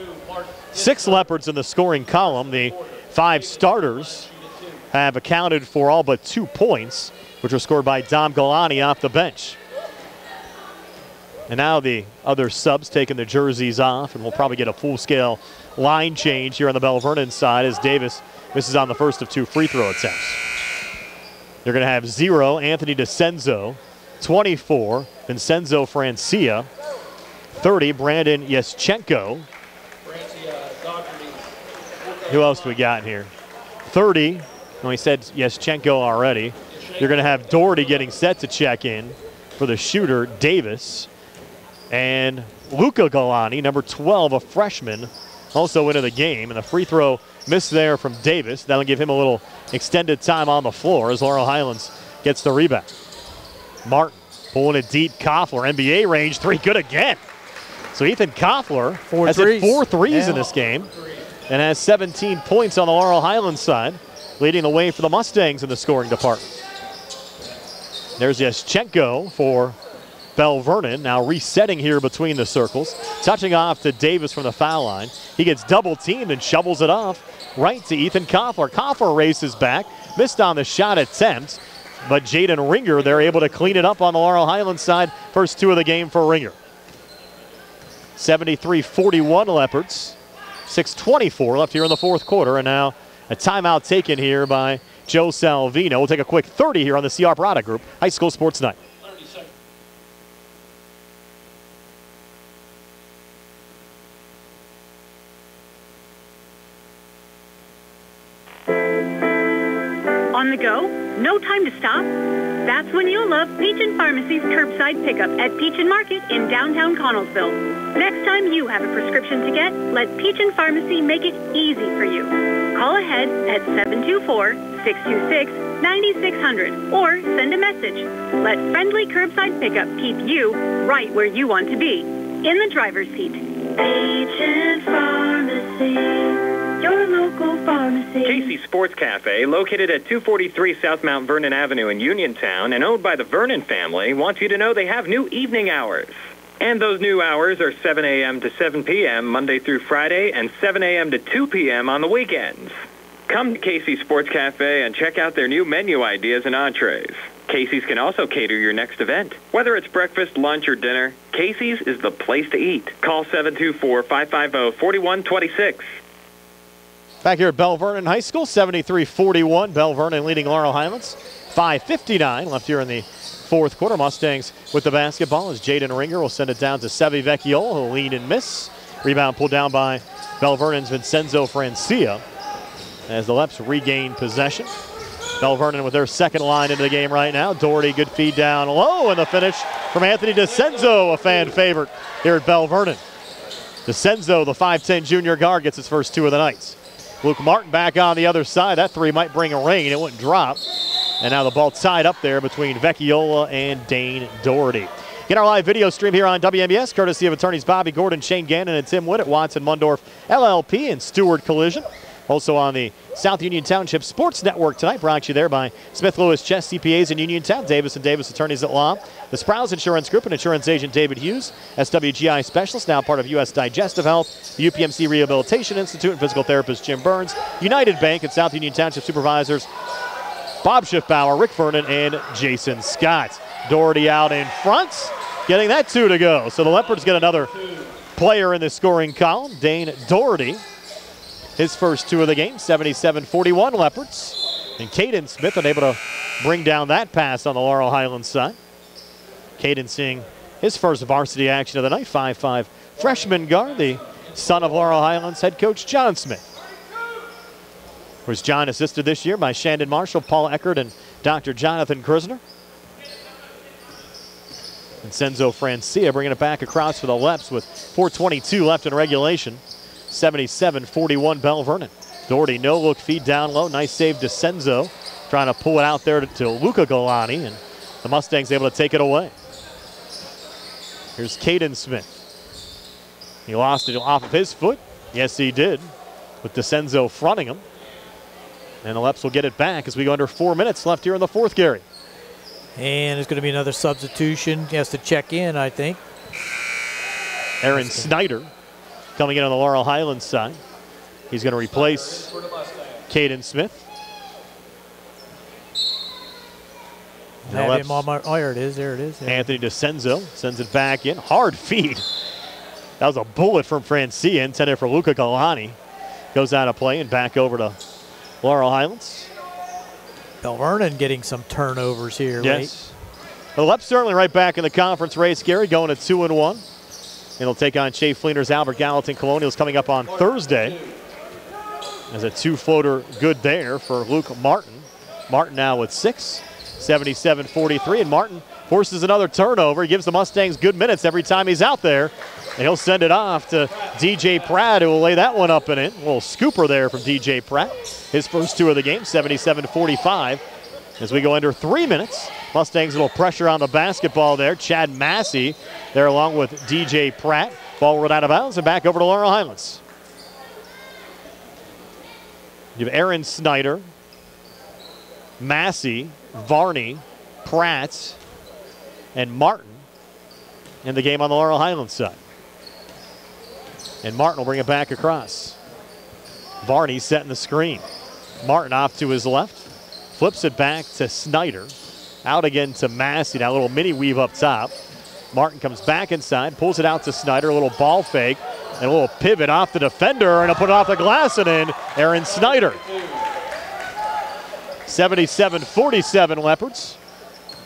Six Leopards in the scoring column. The five starters have accounted for all but two points, which were scored by Dom Galani off the bench. And now the other subs taking their jerseys off, and we'll probably get a full-scale line change here on the Belle Vernon side as Davis misses on the first of two free throw attempts. They're going to have zero, Anthony DeCenzo, 24, Vincenzo Francia, 30, Brandon Yeschenko. Who else we got in here? 30, and we said Yeschenko already. You're going to have Doherty getting set to check in for the shooter, Davis. And Luca Galani, number 12, a freshman, also into the game. And the free throw missed there from Davis. That'll give him a little extended time on the floor as Laurel Highlands gets the rebound. Martin pulling it deep. Koffler, NBA range three, good again. So Ethan Koffler Four has threes. hit four threes Yeah. in this game and has 17 points on the Laurel Highlands side, leading the way for the Mustangs in the scoring department. There's Yeschenko for Belle Vernon, now resetting here between the circles, touching off to Davis from the foul line. He gets double teamed and shovels it off right to Ethan Koffler. Koffler races back, missed on the shot attempt, but Jaden Ringer, they're able to clean it up on the Laurel Highlands side. First two of the game for Ringer. 73 41 Leopards. 6.24 left here in the fourth quarter, and now a timeout taken here by Joe Salvino. We'll take a quick 30 here on the CR Product Group High School Sports Night. On the go? No time to stop? That's when you'll love Peachin Pharmacy's curbside pickup at Peachin Market in downtown Connellsville. Next time you have a prescription to get, let Peachin Pharmacy make it easy for you. Call ahead at 724-626-9600 or send a message. Let friendly curbside pickup keep you right where you want to be, in the driver's seat. Peachin Pharmacy, your local pharmacy. Casey Sports Cafe, located at 243 South Mount Vernon Avenue in Uniontown and owned by the Vernon family, wants you to know they have new evening hours. And those new hours are 7 a.m. to 7 p.m. Monday through Friday and 7 a.m. to 2 p.m. on the weekends. Come to Casey Sports Cafe and check out their new menu ideas and entrees. Casey's can also cater your next event. Whether it's breakfast, lunch, or dinner, Casey's is the place to eat. Call 724-550-4126. Back here at Belle Vernon High School, 73-41. Belle Vernon leading Laurel Highlands. 5.59 left here in the fourth quarter. Mustangs with the basketball as Jaden Ringer will send it down to Sevi Vecchiola. He'll lean and miss. Rebound pulled down by Belle Vernon's Vincenzo Francia as the Leps regain possession. Belle Vernon with their second line into the game right now. Doherty, good feed down low, and the finish from Anthony DeCenzo, a fan favorite here at Belle Vernon. DeCenzo, the 5'10 junior guard, gets his first two of the nights. Luke Martin back on the other side. That three might bring a rain. It wouldn't drop. And now the ball tied up there between Vecchiola and Dane Doherty. Get our live video stream here on WMBS, courtesy of attorneys Bobby Gordon, Shane Gannon, and Tim Witt at Watson Mundorff LLP and Stewart Collision. Also on the South Union Township Sports Network tonight, brought to you there by Smith Lewis Chess CPAs in Uniontown, Davis and Davis Attorneys at Law, the Sproul's Insurance Group and insurance agent David Hughes, SWGI Specialist, now part of U.S. Digestive Health, the UPMC Rehabilitation Institute and physical therapist Jim Burns, United Bank and South Union Township Supervisors Bob Schiffbauer, Rick Vernon, and Jason Scott. Doherty out in front, getting that two to go. So the Leopards get another player in the scoring column, Dane Doherty. His first two of the game, 77-41 Leopards. And Caden Smith unable to bring down that pass on the Laurel Highlands side. Caden seeing his first varsity action of the night, 5-5 freshman guard, the son of Laurel Highlands head coach John Smith. Was John assisted this year by Shandon Marshall, Paul Eckert, and Dr. Jonathan Krisner. And Senzo Francia bringing it back across for the Leps with 4.22 left in regulation. 77-41 Belle Vernon. Doherty no look feed down low. Nice save to Senzo. Trying to pull it out there to, to Luca Galani, and the Mustangs able to take it away. Here's Caden Smith. He lost it off of his foot. Yes, he did. With DeCenzo fronting him. And the Leps will get it back as we go under four minutes left here in the fourth, Gary. And there's going to be another substitution. He has to check in, I think. Aaron Snyder coming in on the Laurel Highlands side. He's going to replace Caden Smith. My, oh, there it is. There it is. There Anthony DeCenzo sends it back in. Hard (laughs) feed. That was a bullet from Francia intended for Luca Galani. Goes out of play and back over to Laurel Highlands. Belle Vernon getting some turnovers here. Yes. Right? Well, certainly right back in the conference race, Gary, going to 2 and 1. It'll take on Shea Fleeners, Albert Gallatin Colonials coming up on Thursday. As a two floater good there for Luke Martin. Martin now with six, 77 43. And Martin forces another turnover. He gives the Mustangs good minutes every time he's out there. And he'll send it off to DJ Pratt, who will lay that one up and in. A little scooper there from DJ Pratt. His first two of the game, 77 45. As we go under three minutes Mustangs a little pressure on the basketball there. Chad Massey there along with DJ Pratt. Ball rolled out of bounds and back over to Laurel Highlands. You have Aaron Snyder, Massey, Varney, Pratt, and Martin in the game on the Laurel Highlands side. And Martin will bring it back across. Varney setting the screen. Martin off to his left. Flips it back to Snyder. Out again to Massey. Now a little mini weave up top. Martin comes back inside, pulls it out to Snyder. A little ball fake and a little pivot off the defender, and he'll put it off the glass and in. Aaron Snyder. 77 47 Leopards.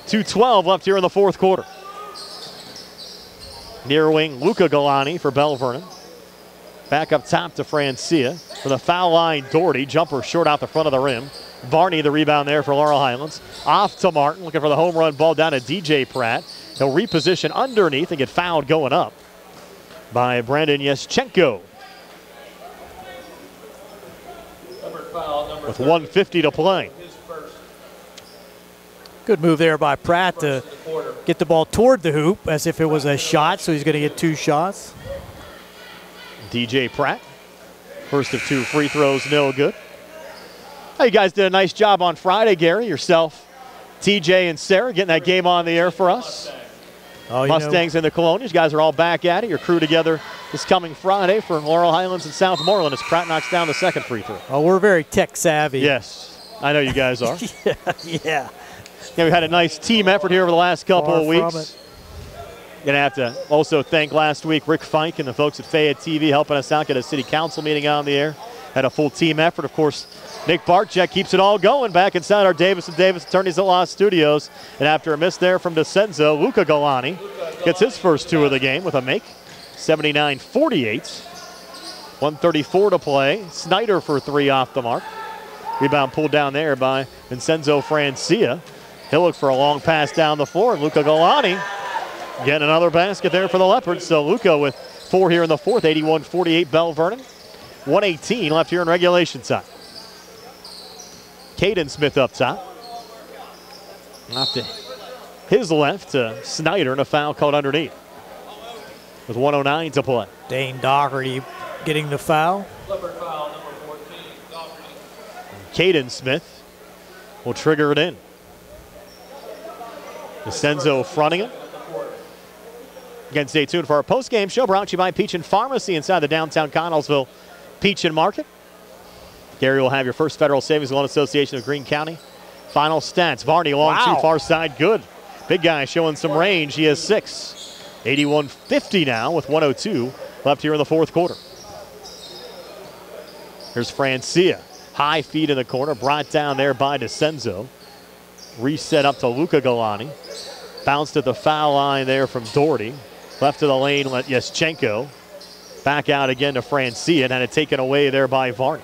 2.12 left here in the fourth quarter. Near wing, Luca Galani for Belle Vernon. Back up top to Francia. For the foul line, Doherty. Jumper short out the front of the rim. Varney, the rebound there for Laurel Highlands. Off to Martin, looking for the home run ball down to DJ Pratt. He'll reposition underneath and get fouled going up by Brandon Yeschenko. With 150 to play. Good move there by Pratt to get the ball toward the hoop as if it was a shot, so he's going to get two shots. DJ Pratt, first of two free throws, no good. Hey, you guys did a nice job on Friday, Gary. Yourself, TJ, and Sarah getting that game on the air for us. Oh, Mustangs and the Colonials. You guys are all back at it. Your crew together this coming Friday for Laurel Highlands and Southmoreland as Pratt knocks down the second free throw. Oh, we're very tech savvy. Yes, I know you guys are. (laughs) yeah, yeah. Yeah, we had a nice team effort here over the last couple Far of from weeks. Gonna have to also thank last week Rick Fink and the folks at Fayette TV helping us out, get a city council meeting on the air. Had a full team effort. Of course, Nick Barczyk keeps it all going back inside our Davis and Davis Attorneys at Law Studios. And after a miss there from DeCenzo, Luca Galani gets his first two of the game with a make. 79-48. 134 to play. Snyder for three off the mark. Rebound pulled down there by Vincenzo Francia. He'll look for a long pass down the floor. Luca Galani getting another basket there for the Leopards. So Luca with four here in the fourth. 81-48 Belle Vernon. 118 left here in regulation time. Caden Smith up top. Off to his left to Snyder and a foul called underneath. With 109 to play. Dane Doherty getting the foul. Caden Smith will trigger it in. Vincenzo fronting it. Again, stay tuned for our post-game show brought to you by Peachin Pharmacy inside the downtown Connellsville Peachin Market. Gary will have your first Federal Savings Loan Association of Greene County. Final stats. Varney long Wow. two, far side, good. Big guy showing some range. He has six. 81-50 now with 102 left here in the fourth quarter. Here's Francia. High feet in the corner, brought down there by DeCenzo. Reset up to Luca Galani. Bounced at the foul line there from Doherty. Left to the lane, let Yeschenko. Back out again to Francia and had it taken away there by Varney.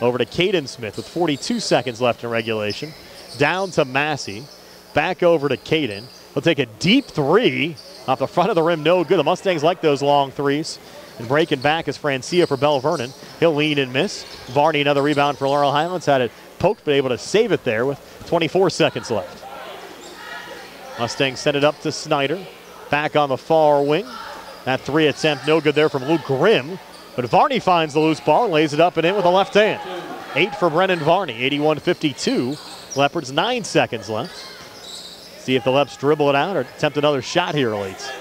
Over to Caden Smith with 42 seconds left in regulation. Down to Massey. Back over to Caden. He'll take a deep three off the front of the rim. No good. The Mustangs like those long threes. And breaking back is Francia for Belle Vernon. He'll lean and miss. Varney another rebound for Laurel Highlands. Had it poked, but able to save it there with 24 seconds left. Mustangs send it up to Snyder. Back on the far wing. That three attempt, no good there from Luke Grimm. But Varney finds the loose ball and lays it up and in with a left hand. Eight for Brennan Varney, 81 52. Leopards, nine seconds left. See if the Leps dribble it out or attempt another shot here late.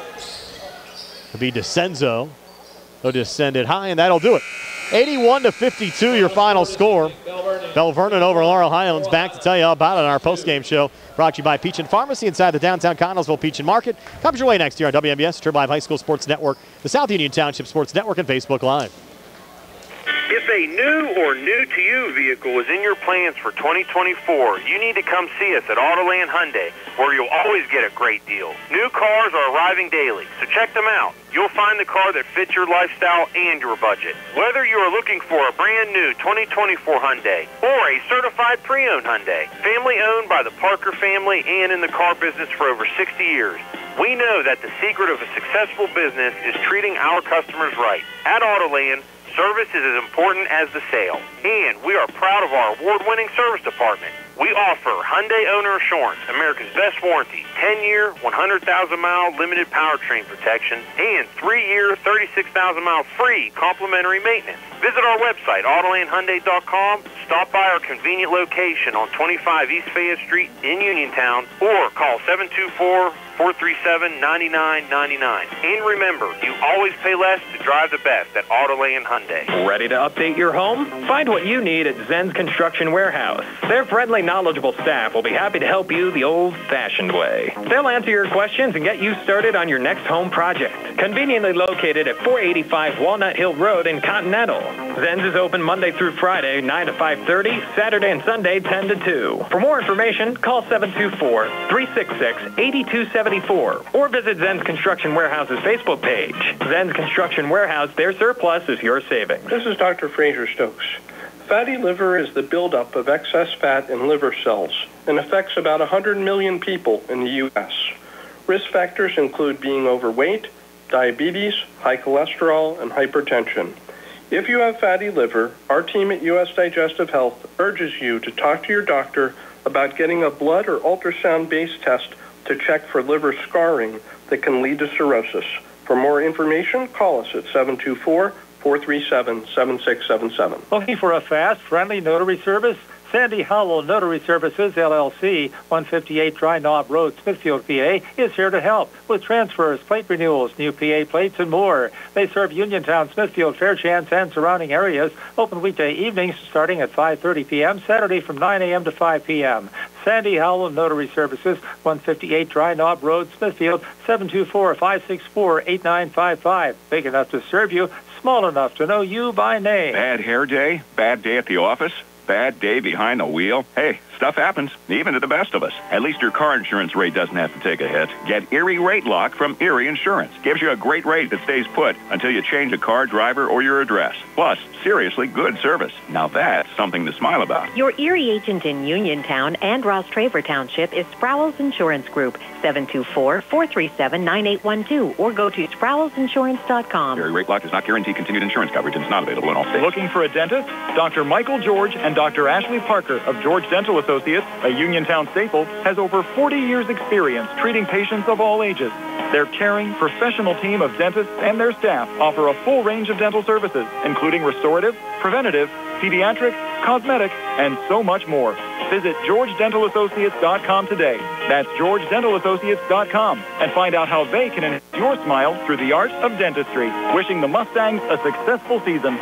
It'll be DeCenzo. They'll just send it high, and that'll do it. 81 to 52, your final score. Belle Vernon over Laurel Highlands. Back to tell you all about it on our post-game show. Brought to you by Peachin Pharmacy inside the downtown Connellsville Peachin Market. Comes your way next year on WMBS, Live High School Sports Network, the South Union Township Sports Network, and Facebook Live. If a new or new to you vehicle is in your plans for 2024, you need to come see us at Autoland Hyundai, where you'll always get a great deal. New cars are arriving daily, so check them out. You'll find the car that fits your lifestyle and your budget. Whether you are looking for a brand new 2024 Hyundai or a certified pre-owned Hyundai, family owned by the Parker family and in the car business for over 60 years, we know that the secret of a successful business is treating our customers right. At Autoland, Service is as important as the sale, and we are proud of our award-winning service department. We offer Hyundai Owner Assurance, America's best warranty, 10-year, 100,000-mile limited powertrain protection, and 3-year, 36,000-mile free complimentary maintenance. Visit our website, AutolandHyundai.com, stop by our convenient location on 25 East Fayette Street in Uniontown, or call 724 437-9999. And remember, you always pay less to drive the best at Autoland Hyundai. Ready to update your home? Find what you need at Zen's Construction Warehouse. Their friendly, knowledgeable staff will be happy to help you the old-fashioned way. They'll answer your questions and get you started on your next home project. Conveniently located at 485 Walnut Hill Road in Continental. Zen's is open Monday through Friday, 9 to 5.30, Saturday and Sunday, 10 to 2. For more information, call 724-366-8274 or visit Zen's Construction Warehouse's Facebook page. Zen's Construction Warehouse, their surplus is your savings. This is Dr. Fraser Stokes. Fatty liver is the buildup of excess fat in liver cells and affects about 100 million people in the U.S. Risk factors include being overweight, diabetes, high cholesterol, and hypertension. If you have fatty liver, our team at U.S. Digestive Health urges you to talk to your doctor about getting a blood or ultrasound-based test to check for liver scarring that can lead to cirrhosis. For more information, call us at 724-437-7677. Looking for a fast, friendly notary service? Sandy Howell Notary Services, LLC, 158 Dry Knob Road, Smithfield, PA, is here to help with transfers, plate renewals, new PA plates, and more. They serve Uniontown, Smithfield, Fairchance, and surrounding areas. Open weekday evenings starting at 5.30 p.m., Saturday from 9 a.m. to 5 p.m. Sandy Howell Notary Services, 158 Dry Knob Road, Smithfield, 724-564-8955. Big enough to serve you, small enough to know you by name. Bad hair day? Bad day at the office? Bad day behind the wheel? Hey, stuff happens, even to the best of us. At least your car insurance rate doesn't have to take a hit. Get Erie Rate Lock from Erie Insurance. Gives you a great rate that stays put until you change a car, driver, or your address. Plus, seriously good service. Now that's something to smile about. Your Erie agent in Uniontown and Rostraver Township is Sproul's Insurance Group, 724-437-9812, or go to sproulsinsurance.com. Erie Rate Lock does not guarantee continued insurance coverage and is not available in all states. Looking for a dentist? Dr. Michael George and Dr. Ashley Parker of George Dental Associates, a Uniontown staple, has over 40 years experience treating patients of all ages. Their caring, professional team of dentists and their staff offer a full range of dental services, including restorative, preventative, pediatric, cosmetic, and so much more. Visit GeorgeDentalAssociates.com today. That's GeorgeDentalAssociates.com and find out how they can enhance your smile through the art of dentistry. Wishing the Mustangs a successful season.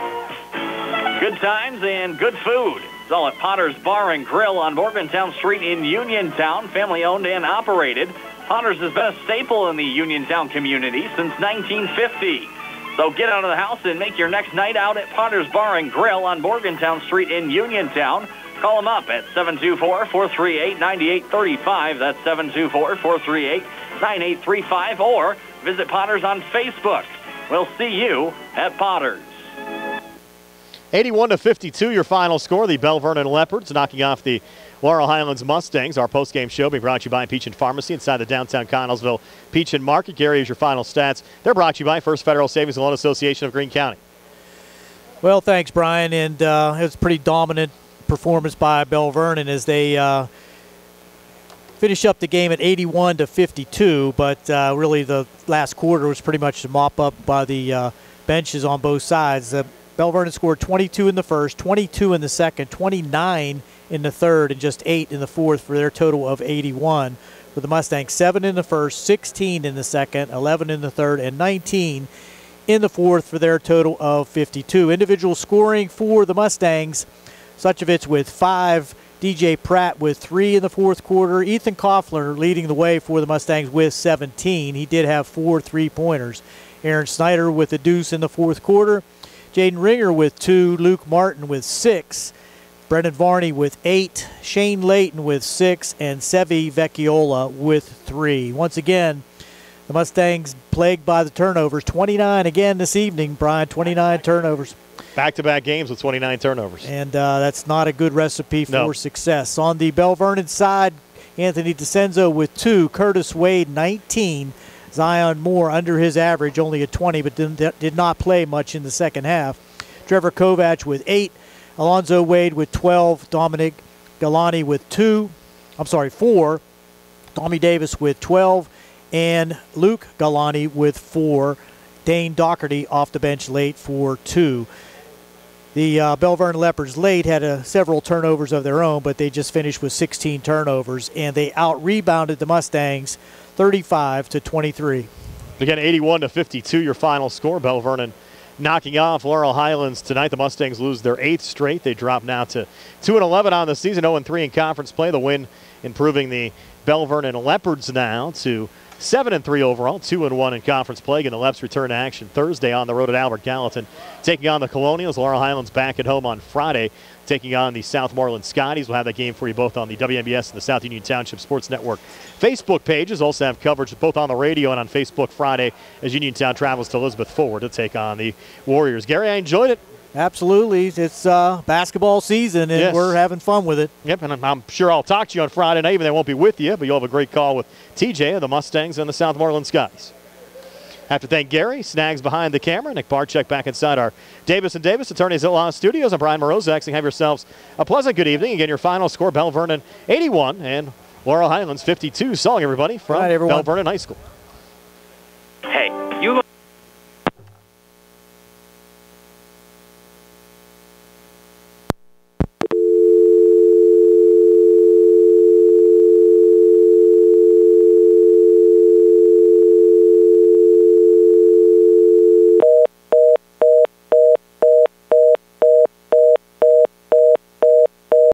Good times and good food. It's all at Potter's Bar and Grill on Morgantown Street in Uniontown, family owned and operated. Potter's has been a staple in the Uniontown community since 1950. So get out of the house and make your next night out at Potter's Bar and Grill on Morgantown Street in Uniontown. Call them up at 724-438-9835. That's 724-438-9835. Or visit Potter's on Facebook. We'll see you at Potter's. 81 to 52, your final score. The Belle Vernon Leopards knocking off the Laurel Highlands Mustangs. Our post-game show being brought to you by Peachin Pharmacy inside the downtown Connellsville Peachin Market. Gary, is your final stats. They're brought to you by First Federal Savings and Loan Association of Greene County. Well, thanks, Brian. And uh, it was a pretty dominant performance by Belle Vernon as they uh, finish up the game at 81 to 52. But uh, really, the last quarter was pretty much the mop up by the uh, benches on both sides. Belle Vernon scored 22 in the first, 22 in the second, 29 in the third, and just eight in the fourth for their total of 81. For the Mustangs, seven in the first, 16 in the second, 11 in the third, and 19 in the fourth for their total of 52. Individual scoring for the Mustangs Suchovitz with five. DJ Pratt with three in the fourth quarter. Ethan Koffler leading the way for the Mustangs with 17. He did have four three pointers. Aaron Snyder with a deuce in the fourth quarter. Jaden Ringer with two. Luke Martin with six. Brendan Varney with eight. Shane Layton with six. And Sevi Vecchiola with three. Once again, the Mustangs plagued by the turnovers. 29 again this evening, Brian. 29 turnovers. Back to back games with 29 turnovers. And uh, that's not a good recipe for No. success. On the Belle Vernon side, Anthony DeCenzo with two, Curtis Wade 19, Zion Moore under his average, only a 20, but didn't, did not play much in the second half. Trevor Kovac with eight, Alonzo Wade with 12, Dominic Galani with two, I'm sorry, four, Tommy Davis with 12, and Luke Galani with four. Dane Doherty off the bench late for two. The uh, Belle Vernon Leopards late had uh, several turnovers of their own, but they just finished with 16 turnovers, and they out rebounded the Mustangs 35 to 23. Again, 81 to 52, your final score. Belle Vernon knocking off Laurel Highlands tonight. The Mustangs lose their eighth straight. They drop now to 2 and 11 on the season, 0 and 3 in conference play. The win improving the Belle Vernon Leopards now to 7 and 3 overall, 2 and 1 in conference play. And the Leps return to action Thursday on the road at Albert Gallatin, taking on the Colonials. Laurel Highlands back at home on Friday, taking on the Southmoreland Scotties. We'll have that game for you both on the WMBS and the South Union Township Sports Network Facebook pages. Also have coverage both on the radio and on Facebook Friday as Uniontown travels to Elizabeth Forward to take on the Warriors. Gary, I enjoyed it. Absolutely. It's uh, basketball season, and Yes. we're having fun with it. Yep, and I'm, I'm sure I'll talk to you on Friday night, even though I won't be with you, but you'll have a great call with TJ of the Mustangs and the Southmoreland Scotties. Have to thank Gary, Snags behind the camera, Nick Barczyk back inside our Davis and Davis Attorneys at Law Studios. I'm Brian Morozak, saying have yourselves a pleasant good evening. Again, your final score, Belle Vernon 81 and Laurel Highlands 52. Song, everybody, from All right, everyone. Belle Vernon High School.